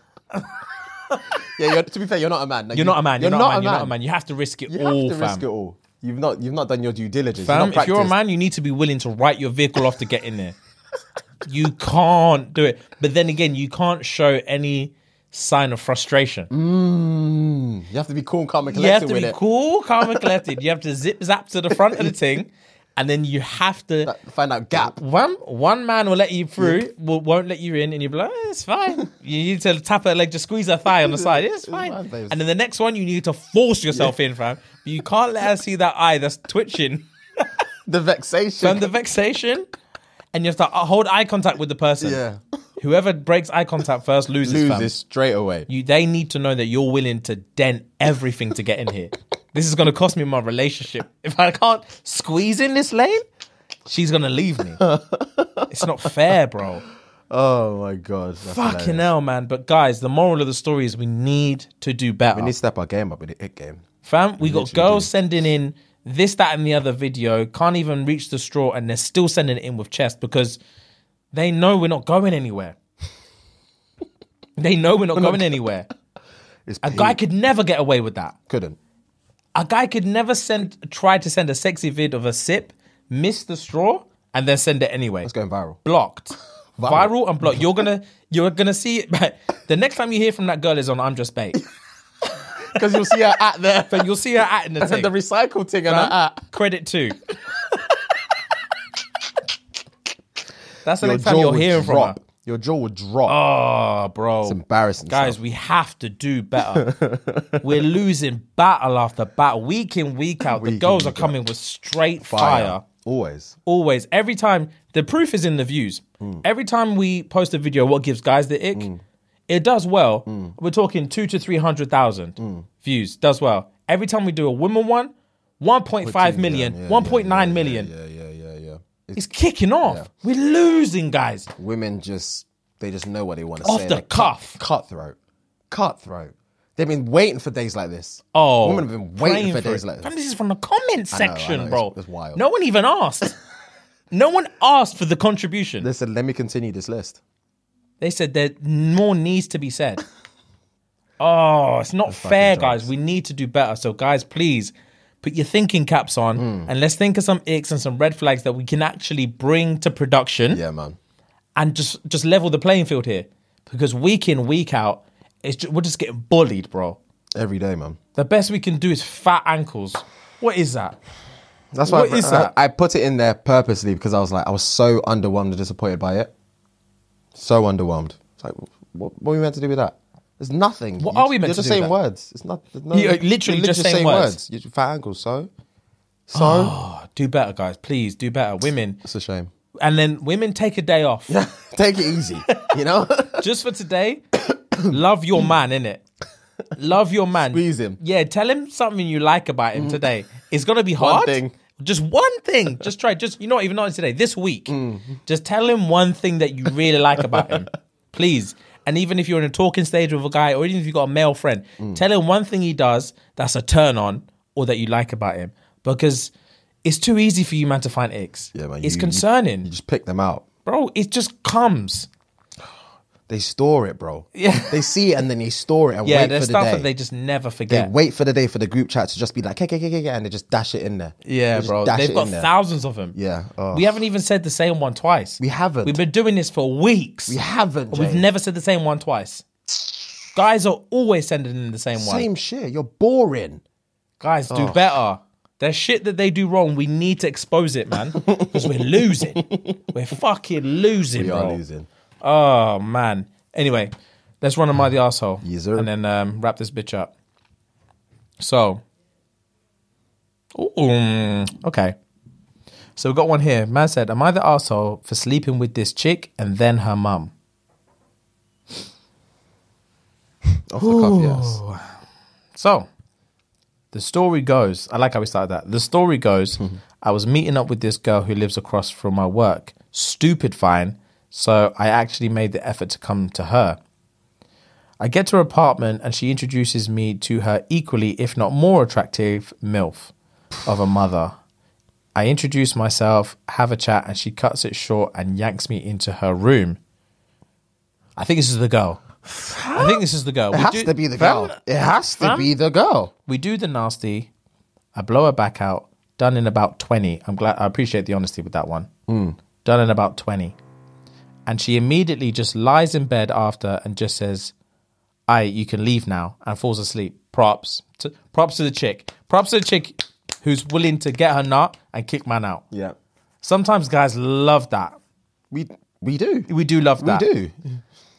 Yeah, you're, to be fair, you're not a man. Like, you're not a man. You're, not, a man. You're not a man. You have to risk it You all, have to fam. risk it all. You've not. You've not done your due diligence. Fam, not if you're a man, you need to be willing to write your vehicle off to get in there. [laughs] you can't do it. But then again, you can't show any sign of frustration. Mm, you have to be cool and calm and collected. you have to with be it. cool, calm, and collected. You have to [laughs] zip zap to the front of the thing, and then you have to. Find out gap. One one man will let you through, will, won't let you in, and you'll be like, "Eh, "It's fine." [laughs] You need to tap her leg, just squeeze her thigh on the side. It's [laughs] It's fine. fine, and then the next one, you need to force yourself in, fam. But you can't let her see that eye that's twitching The vexation. from the vexation, and you have to hold eye contact with the person. yeah. Whoever breaks eye contact first [laughs] loses. fam. Loses straight away. You, they need to know that you're willing to dent everything to get in here. This is going to cost me my relationship. If I can't squeeze in this lane, she's going to leave me. it's not fair, bro. Oh my god. That's Fucking hilarious. hell, man. But guys, the moral of the story is we need to do better. We need to step our game up in the hit game. Fam, we got literally girls sending in this, that, and the other video, can't even reach the straw, and they're still sending it in with chest because they know we're not going anywhere. [laughs] they know we're not going anywhere. [laughs] It's A peak. guy could never get away with that. couldn't. A guy could never send try to send a sexy vid of a sip, miss the straw, and then send it anyway. It's going viral. Blocked. [laughs] Viral. Viral and blocked. You're gonna you're gonna see it. But the next time you hear from that girl is on I'm just bait. Because you'll see her at the But you'll see her at in the thing. the recycle thing and her at. Credit too. That's the Your next time jaw you're would hearing from drop. her. Your jaw would drop. Oh, bro. it's embarrassing. Guys, we have to do better. [laughs] We're losing battle after battle, week in, week out. the Week in, girls are week out. coming with straight fire. Always. Always. Every time. The proof is in the views. Hmm. Every time we post a video, what gives guys the ick? It does well. Hmm. We're talking two to 300,000 views. Does well. Every time we do a women one, 1.5 million, Yeah, yeah, 1.9 yeah, million. Yeah, yeah. It's, It's kicking off. We're losing, guys. women just they just know what they want to Off say. Off the Like, cuff. cut- cutthroat, cutthroat. They've been waiting for days like this. Oh, women have been waiting for days it. like this. Fam, this is from the comment I know, section, I know, bro. it's- it's wild. No one even asked. [laughs] no one asked for the contribution. Listen, let me continue this list. They said that more needs to be said. [laughs] oh, it's not fair, guys. We need to do better. So, guys, please put your thinking caps on Hmm. and let's think of some icks and some red flags that we can actually bring to production Yeah, man. and just just level the playing field here. Because week in, week out, it's ju- we're just getting bullied, bro. Every day, man. The best we can do is fat ankles. What is that? That's why What I, is that? I, I put it in there purposely because I was like, I was so underwhelmed and disappointed by it. So underwhelmed. It's like, what, what are we meant to do with that? There's nothing. What You- are we meant you're to do saying with that? words. It's not. No, You're literally you're just saying words. You're fat ankles. So, so Oh, do better, guys. Please do better. Women. it's a shame. And then women take a day off. [laughs] Take it easy. You know. [laughs] Just for today, love your man, innit? Love your man. Squeeze him. Yeah, tell him something you like about him today. It's gonna be hard. thing. Just one thing. Just try. Just you know what? Even not today. This week. Mm. Just tell him one thing that you really like about him, [laughs] please. And even if you're in a talking stage with a guy, or even if you've got a male friend, Mm. tell him one thing he does that's a turn on, or that you like about him, because it's too easy for you, man, to find icks. Yeah, man. It's you- concerning, You just pick them out. bro. It just comes. They store it, bro. [laughs] Yeah. They see it and then they store it and Yeah, wait there's for the stuff day. that they just never forget. They forget. wait for the day for the group chat to just be like, "Hey, hey, hey, hey," and they just dash it in there. Yeah, just bro. dash They've it got in there. thousands of them. Yeah. Oh. We haven't even said the same one twice. We haven't. We've been doing this for weeks. We haven't. We've Jay. never said the same one twice. Guys are always sending in the same one. Same shit. You're boring. Guys, do better. There's shit that they do wrong. We need to expose it, man. Because we're losing. [laughs] we're fucking losing, We bro. are losing. Oh man. Anyway, Let's run on my the asshole. Yes, sir. And then um, wrap this bitch up. So, Ooh, okay. So we got one here. Man said, "Am I the asshole for sleeping with this chick and then her mum?" Off the cuff, yes. So, the story goes. I like how we started that. The story goes. I was meeting up with this girl who lives across from my work. Stupid fine. So I actually made the effort to come to her. I get to her apartment and she introduces me to her equally, if not more attractive, MILF of a mother. I introduce myself, have a chat, and she cuts it short and yanks me into her room. I think this is the girl. I think this is the girl. It We has do- to be the Fam, girl. It has to fam. be the girl. we do the nasty. I blow her back out. Done in about 20. I'm glad. I appreciate the honesty with that one. Hmm. Done in about 20. And she immediately just lies in bed after and just says, "I, you can leave now," and falls asleep. Props. To, props to the chick. Props to the chick who's willing to get her nut and kick man out. Yeah. Sometimes guys love that. We we do. We do love that. We do.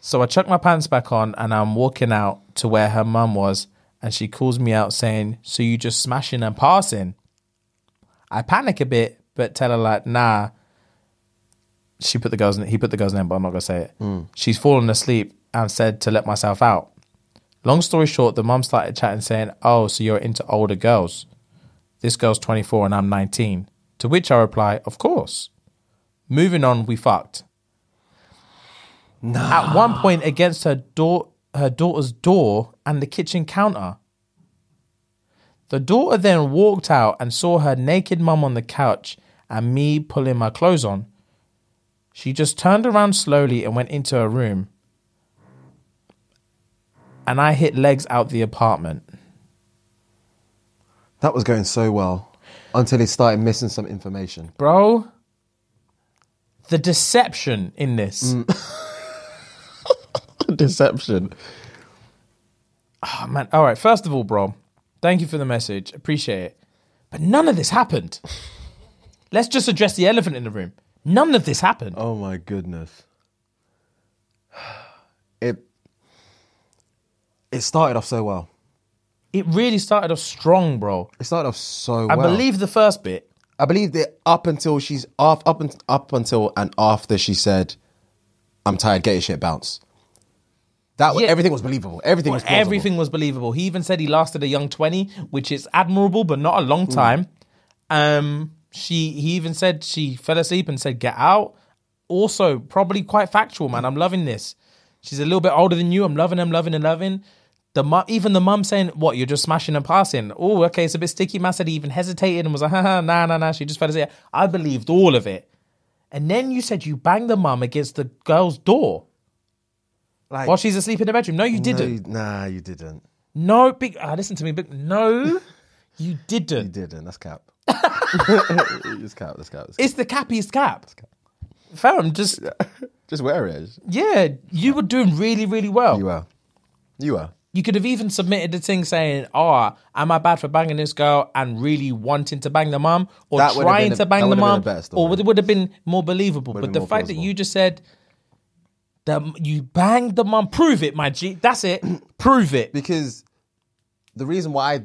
So I chuck my pants back on and I'm walking out to where her mum was, and she calls me out saying, So you just smashing and passing? I panic a bit, but tell her like, nah. She put the girl's he put the girl's name, but I'm not gonna say it. Hmm. She's fallen asleep and said to let myself out. Long story short, the mum started chatting saying, Oh, so you're into older girls. This girl's 24 and I'm 19. To which I reply, Of course. Moving on, we fucked. At one point, against her door, her daughter's door and the kitchen counter. The daughter then walked out and saw her naked mum on the couch and me pulling my clothes on. She just turned around slowly and went into her room. And I hit legs out the apartment. That was going so well until he started missing some information. Bro, the deception in this. Mm. [laughs] Deception. Oh, man. All right. First of all, bro, thank you for the message. Appreciate it. But none of this happened. [laughs] Let's just address the elephant in the room. None of this happened. Oh my goodness. [sighs] It it started off so well. It really started off strong, bro. It started off so I well. believe the first bit. I believe that up until she's off, up and up until and after she said, "I'm tired, get your shit bounce." That was, Yeah. everything was believable. Everything was plausible. Everything was believable. He even said he lasted a young 20, which is admirable, but not a long Hmm. time. Um, she he even said she fell asleep and said, get out. Also, probably quite factual, man. I'm loving this. She's a little bit older than you. I'm loving him, loving and loving. The mum, even the mum saying, "What you're just smashing and passing." Oh, okay, it's a bit sticky. Man said he even hesitated and was like, [laughs] "Haha, nah, nah, nah." She just fell asleep. I believed all of it. And then you said you banged the mum against the girl's door Like, while she's asleep in the bedroom. No, you didn't. you- nah, you didn't. No, big. Uh, listen to me, big. No, you [laughs] You didn't. You didn't. That's cap. [laughs] it's cap. That's cap. That's cap. It's the cappiest cap. Fam, just [laughs] Just wear it. yeah, you were doing really, really well. You are. You are. You could have even submitted the thing saying, "Oh, am I bad for banging this girl and really wanting to bang the mum, or That would have trying been a- to bang that the would have been a mum, better story. or it would have been more believable." Would but the been more fact that you just said that you banged the mum, prove it, my G. That's it. [clears throat] prove it. because the reason why I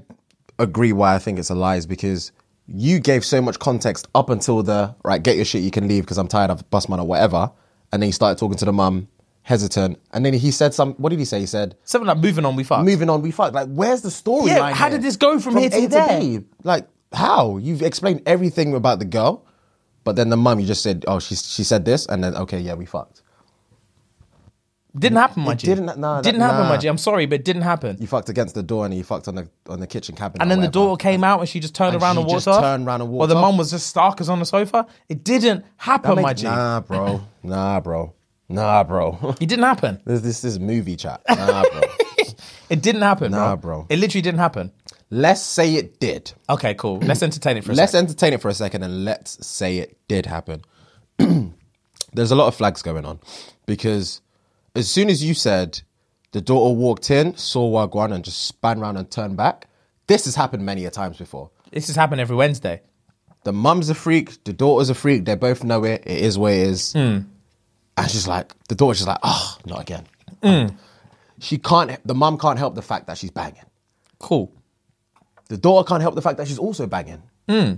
agree why I think it's a lie is because you gave so much context up until the right, get your shit, you can leave because I'm tired of bus man or whatever, and then you started talking to the mum, hesitant, and then he said some. What did he say? He said, Something like moving on. We fucked. "Moving on, we fucked." Like, where's the story? Yeah, how did this go from here to there? B? Like, how? You've explained everything about the girl, but then the mum, you just said, "Oh, she she said this," and then okay, yeah, we fucked. Didn't happen, G. didn't- nah, didn't that- happen, my nah. G. I'm sorry, but it didn't happen. You fucked against the door, and you fucked on the on the kitchen cabinet. And then the daughter came out and she just turned And around she and walked just off. turned around and Or walked the off. mum was just stark as on the sofa. It didn't happen, my G. Nah, bro. [laughs] Nah, bro. Nah, bro. It didn't happen. [laughs] this, this is movie chat. Nah, bro. [laughs] It didn't happen, Nah, bro. bro. It literally didn't happen. let's say it did. Okay, cool. Let's entertain it for a Let's second. entertain it for a second and let's say it did happen. [clears throat] There's a lot of flags going on because as soon as you said the daughter walked in, saw Wagwan, and just span round and turned back, this has happened many a times before. This has happened every Wednesday. The mum's a freak, the daughter's a freak. They both know it. It is what it is. Hmm. And she's like, the daughter's just like, oh, not again. Hmm. she can't. The mum can't help the fact that she's banging. Cool. The daughter can't help the fact that she's also banging. Hmm.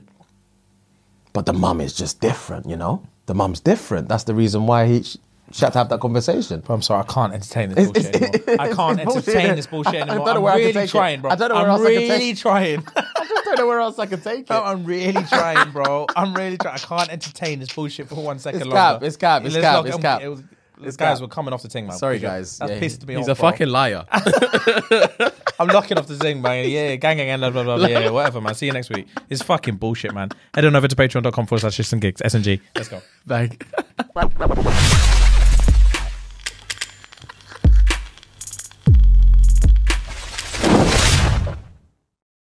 But the mum is just different, you know. The mum's different. That's the reason why he she had to have that conversation. But I'm sorry, I can't entertain this bullshit anymore. I can't it's bullshit. entertain this bullshit I anymore. don't know I'm where I can really it. trying, bro. I don't know where I'm else I can really take- trying. [laughs] I just don't know where else I can take it. Bro, I'm really trying, bro. I'm really trying. I can't entertain this bullshit for one second It's longer. cap, it's cap, it's Let's cap, lock- it's cap. it was- It's guys cap. were coming off the thing, man. Sorry, guys. That's Yeah, pissed me He's off. a bro. fucking liar. [laughs] [laughs] I'm locking off the zing, man. Yeah, gang, gang, gang, blah, blah, blah, yeah, whatever, man. See you next week. It's fucking bullshit, man. Head on over to patreon.com forward slash shits and gigs. S&G. Let's go. Like.